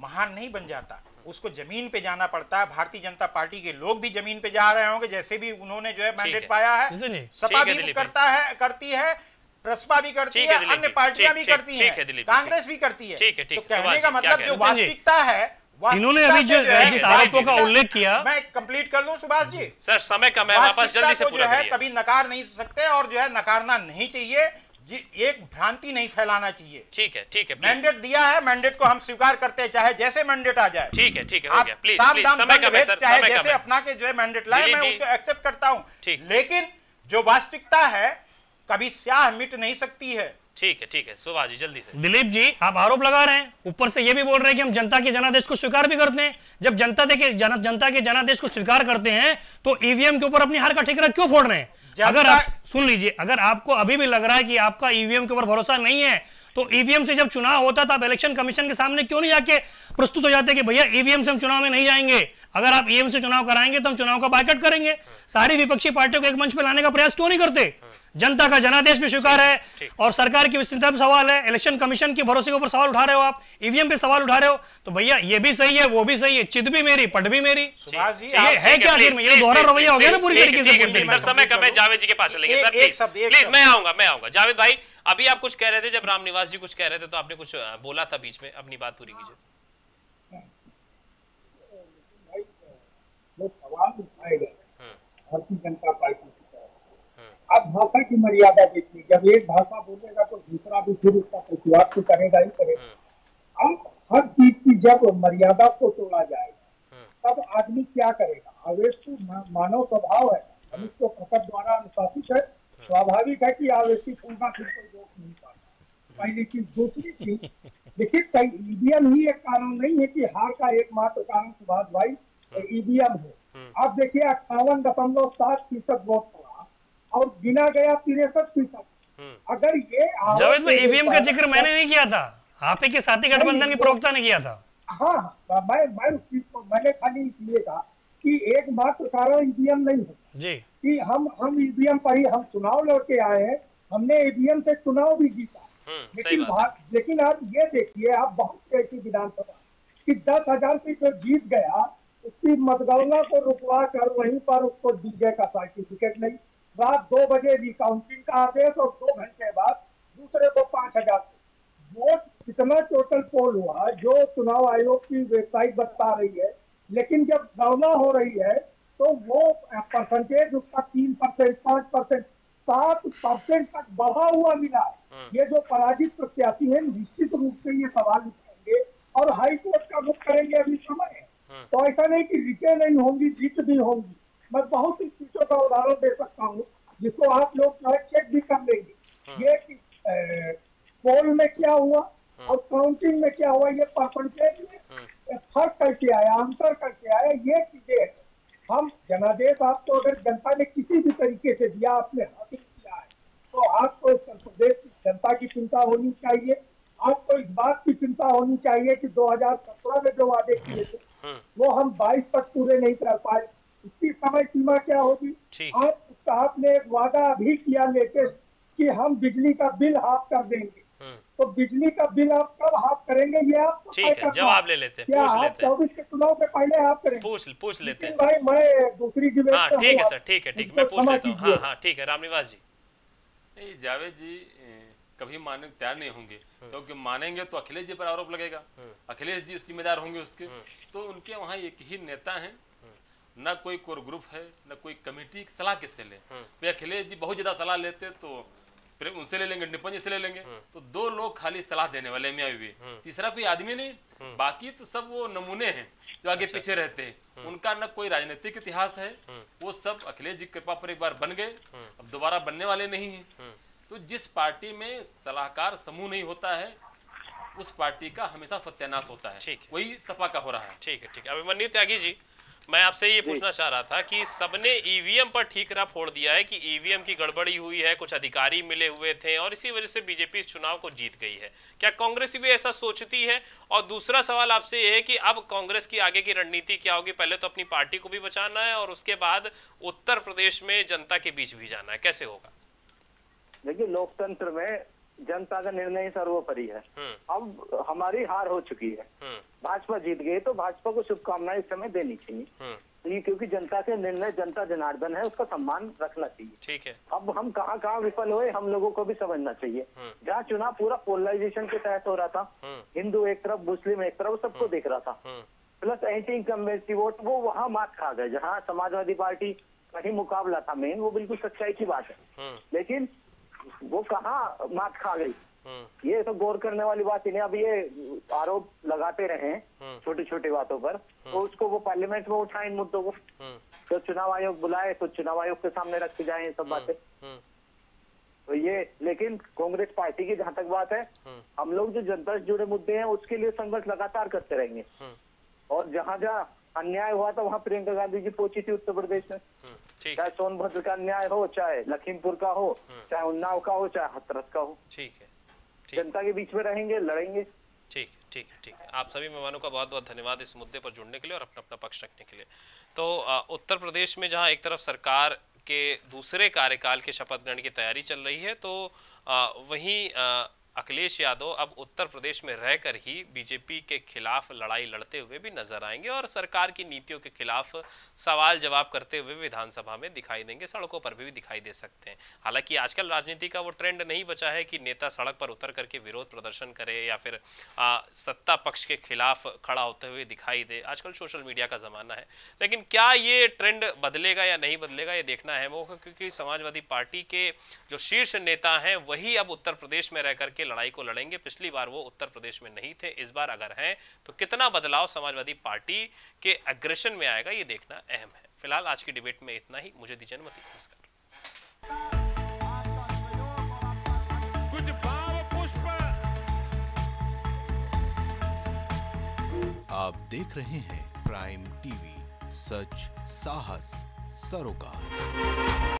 महान नहीं बन जाता। उसको ज़मीन पे जाना पड़ता। है भारतीय जनता पार्टी के लोग भी ज़मीन पे जा रहे होंगे जैसे भी उन्होंने जो है मैंडेट पाया है। सपा भी करता है करती है। प्रसपा भी करती है अन्य पार्टियाँ भी करती है। कांग्रेस भी करती है। ठीक है, ठीक तो है, कहने का मतलब जो वास्तविकता है इन्होंने अभी जो जिस आरोपों का उल्लेख किया मैं कंप्लीट कर लूँ सुभाष जी? सर समय कम है वापस जल्दी से पूरा है कभी नकार नहीं सकते और जो है नकारना नहीं चाहिए। जी- एक भ्रांति नहीं फैलाना चाहिए। ठीक है ठीक है मैंडेट दिया है मैंडेट को हम स्वीकार करते हैं चाहे जैसे मैंडेट आ जाए। ठीक है ठीक है आप प्लीज़ प्लीज़ समय कम है सर चाहे समय जैसे है अपना के जो है मैंडेट लाए मैं उसको एक्सेप्ट करता हूँ। लेकिन जो वास्तविकता है कभी स्याह मिट नहीं सकती है। ठीक है ठीक है सुभाष जी जल्दी से। दिलीप जी आप आरोप लगा रहे हैं। ऊपर से ये भी बोल रहे हैं कि हम जनता के जनादेश को स्वीकार भी करते हैं। जब जनता के जन, जनता के जनादेश को स्वीकार करते हैं तो ईवीएम के ऊपर अपनी हार का ठेकरा क्यों फोड़ रहे हैं? अगर आप सुन लीजिए अगर आपको अभी भी लग रहा है कि आपका ईवीएम के ऊपर भरोसा नहीं है तो ईवीएम से जब चुनाव होता था इलेक्शन कमीशन के सामने क्यों नहीं जाके प्रस्तुत हो जाते कि भैया ईवीएम से हम चुनाव में नहीं जाएँगे? अगर आप ईवीएम से चुनाव कराएँगे तो हम चुनाव का बायकट करेंगे। सारी विपक्षी पार्टियों को एक मंच पर लाने का प्रयास क्यों नहीं करते? जनता का जनादेश भी स्वीकार है और सरकार की विस्तृतता पे सवाल है। इलेक्शन कमीशन के भरोसे के ऊपर सवाल उठा रहे हो आप। ईवीएम पे सवाल उठा रहे हो। तो भैया ये भी सही है वो भी सही है। चित भी मेरी पट भी मेरी। ये है क्या आखिर में? ये तो दोहरा रवैया हो गया ना पूरी तरीके से। समय कम है जावेद जी के पास चलेंगे सर प्लीज़। मैं आऊँगा मैं आऊँगा। जावेद भाई अभी आप कुछ कह रहे थे जब राम निवास जी कुछ कह रहे थे तो आपने कुछ बोला था बीच में अपनी बात पूरी कीजिए। सवाल उठाए गए भारतीय जनता पार्टी की अब भाषा की मर्यादा देखिए जब एक भाषा बोलेगा तो दूसरा भी फिर उसका प्रतिवाद तो करेगा ही करेगा। अब हर चीज़ की जब मर्यादा को तोड़ा जाएगा तब आदमी क्या करेगा? आवेश तो मानव स्वभाव है। मनुष्य तो द्वारा अनुशासित है। स्वाभाविक है कि आवेशित होगा फिर कोई रोक नहीं पाता पहली चीज़ दूसरी चीज़ देखिए कई ईवीएम ही एक कारण नहीं है कि हार का एकमात्र कारण सुभाष भाई ईवीएम है। अब देखिए अट्ठावन दशमलव सात फ़ीसद वोट पड़ा और गिना गया तिरसठ फ़ीसद। अगर ये जावेद भाई ईवीएम का ज़िक्र मैंने नहीं किया था। आप के साथी गठबंधन के प्रवक्ता ने किया था। हाँ हाँ, मैं मैं उस चीज़ को मैंने खाली इसलिए कहा कि एकमात्र कारण ईवीएम नहीं है। जी। कि हम हम ईवीएम पर ही हम चुनाव लड़के आए हैं हमने ईवीएम से चुनाव भी जीता। हम्म, लेकिन बात लेकिन आप ये देखिए आप बहुत ऐसी विधानसभा कि दस हज़ार से जो जीत गया उसकी मतगणना को रुकवा कर वहीं पर उसको डीजे का सर्टिफिकेट नहीं। रात दो बजे रिकाउंटिंग का आदेश और दो घंटे बाद दूसरे को पाँच हज़ार। वोट कितना टोटल पोल हुआ जो चुनाव आयोग की वेबसाइट बता रही है। लेकिन जब गणना हो रही है तो वो परसेंटेज उसका तीन परसेंट पाँच परसेंट सात परसेंट तक बढ़ा हुआ मिला। है ये जो पराजित प्रत्याशी है निश्चित रूप से ये सवाल उठाएँगे और हाई कोर्ट का रुख करेंगे अभी समय। है तो ऐसा नहीं कि रिटे नहीं होंगी जीत भी होंगी। मैं बहुत सी चीज़ों का उदाहरण दे सकता हूँ जिसको आप लोग चेक भी कर लेंगे। ये कि पोल में क्या हुआ और काउंटिंग में क्या हुआ ये परसेंटेज में फ़र्क कैसे आया अंतर कैसे आया ये चीज़ें। हम जनादेश आपको अगर जनता ने किसी भी तरीके से दिया आपने हासिल किया है तो आपको उत्तर प्रदेश की जनता की चिंता होनी चाहिए। आपको इस बात की चिंता होनी चाहिए कि 2017 में जो वादे किए थे वो हम 22 तक पूरे नहीं कर पाए। इसकी समय सीमा क्या होगी? आप आपने एक वादा अभी किया लेटेस्ट कि हम बिजली का बिल हाफ़ कर देंगे। तो बिजली का बिल आप कब हाफ़ करेंगे ये आप ठीक है, जवाब ले लेते हैं, पूछ लेते हैं। चौबीस के चुनाव से पहले आप करेंगे पूछ पूछ लेते हैं। भाई मैं दूसरी डिबेट हाँ ठीक है सर ठीक है ठीक मैं पूछ लेता हूँ। हाँ हाँ ठीक है रामनिवास जी। जावेद जी कभी मानने को तैयार नहीं होंगे। क्योंकि तो मानेंगे तो अखिलेश जी पर आरोप लगेगा। अखिलेश जी जिम्मेदार होंगे उसके। तो उनके वहाँ एक ही नेता हैं। न कोई कोर ग्रुप है न कोई कमेटी सलाह किससे ले? अखिलेश जी बहुत ज़्यादा सलाह लेते तो फिर उनसे ले लेंगे निपन जी से ले लेंगे। तो दो लोग खाली सलाह देने वाले मियाँ बीवी। तीसरा कोई आदमी नहीं बाकी तो सब वो नमूने हैं जो आगे पीछे रहते हैं। उनका न कोई राजनीतिक इतिहास है वो सब अखिलेश जी कृपा पर एक बार बन गए। अब दोबारा बनने वाले नहीं है। तो जिस पार्टी में सलाहकार समूह नहीं होता है उस पार्टी का हमेशा सत्यानाश होता है। है। वही सपा का हो रहा है। ठीक है ठीक है। अभिमन्यु त्यागी जी मैं आपसे ये पूछना चाह रहा था कि सबने ईवीएम पर ठीकरा फोड़ दिया है कि ईवीएम की गड़बड़ी हुई है कुछ अधिकारी मिले हुए थे और इसी वजह से बीजेपी इस चुनाव को जीत गई है। क्या कांग्रेस भी ऐसा सोचती है? और दूसरा सवाल आपसे ये है कि अब कांग्रेस की आगे की रणनीति क्या होगी? पहले तो अपनी पार्टी को भी बचाना है और उसके बाद उत्तर प्रदेश में जनता के बीच भी जाना है। कैसे होगा? देखिए लोकतंत्र में जनता का निर्णय सर्वोपरि है। अब हमारी हार हो चुकी है। भाजपा जीत गई तो भाजपा को शुभकामनाएँ इस समय देनी चाहिए। तो ये क्योंकि जनता के निर्णय जनता जनार्दन है उसका सम्मान रखना चाहिए। ठीक है। अब हम कहाँ कहाँ विफल हुए हम लोगों को भी समझना चाहिए। जहाँ चुनाव पूरा पोलराइजेशन के तहत हो रहा था हिंदू एक तरफ़ मुस्लिम एक तरफ़ सबको देख रहा था। प्लस एंटी इनकम्बेंसी वोट वो वहाँ मात खा गए जहाँ समाजवादी पार्टी कहीं मुकाबला था मेन वो बिल्कुल सच्चाई की बात है। लेकिन वो कहाँ मात खा गई? ये तो गौर करने वाली बात ही नहीं। अब ये आरोप लगाते रहे छोटी छोटी बातों पर तो उसको वो पार्लियामेंट में उठाए इन मुद्दों को। तो चुनाव आयोग बुलाए तो चुनाव आयोग के सामने रखी जाए ये सब बातें। तो ये, लेकिन कांग्रेस पार्टी की जहाँ तक बात है, हम लोग जो जनता से जुड़े मुद्दे हैं, उसके लिए संघर्ष लगातार करते रहेंगे। और जहाँ जहाँ अन्याय हुआ था, वहाँ प्रियंका गांधी जी पहुँची थी उत्तर प्रदेश में। चाहे सोनभद्र का अन्याय हो चाहे लखीमपुर का हो चाहे उन्नाव का हो चाहे हथरस का हो। ठीक है। जनता के बीच में रहेंगे लड़ेंगे। ठीक ठीक है ठीक। आप सभी मेहमानों का बहुत बहुत धन्यवाद इस मुद्दे पर जुड़ने के लिए और अपना अपना पक्ष रखने के लिए। तो उत्तर प्रदेश में जहाँ एक तरफ़ सरकार के दूसरे कार्यकाल के शपथ ग्रहण की तैयारी चल रही है तो वहीं अखिलेश यादव अब उत्तर प्रदेश में रहकर ही बीजेपी के खिलाफ लड़ाई लड़ते हुए भी नज़र आएँगे और सरकार की नीतियों के खिलाफ सवाल जवाब करते हुए विधानसभा में दिखाई देंगे सड़कों पर भी दिखाई दे सकते हैं। हालाँकि आजकल राजनीति का वो ट्रेंड नहीं बचा है कि नेता सड़क पर उतर करके विरोध प्रदर्शन करे या फिर आ, सत्ता पक्ष के खिलाफ खड़ा होते हुए दिखाई दे। आजकल सोशल मीडिया का ज़माना है। लेकिन क्या ये ट्रेंड बदलेगा या नहीं बदलेगा ये देखना है। वो क्योंकि समाजवादी पार्टी के जो शीर्ष नेता हैं वही अब उत्तर प्रदेश में रह करके के लड़ाई को लड़ेंगे। पिछली बार वो उत्तर प्रदेश में नहीं थे इस बार अगर हैं तो कितना बदलाव समाजवादी पार्टी के अग्रेशन में आएगा ये देखना अहम है। फ़िलहाल आज की डिबेट में इतना ही। मुझे दीजिए अनुमति नमस्कार। कुछ भाव पुष्प। आप देख रहे हैं प्राइम टीवी सच साहस सरोकार।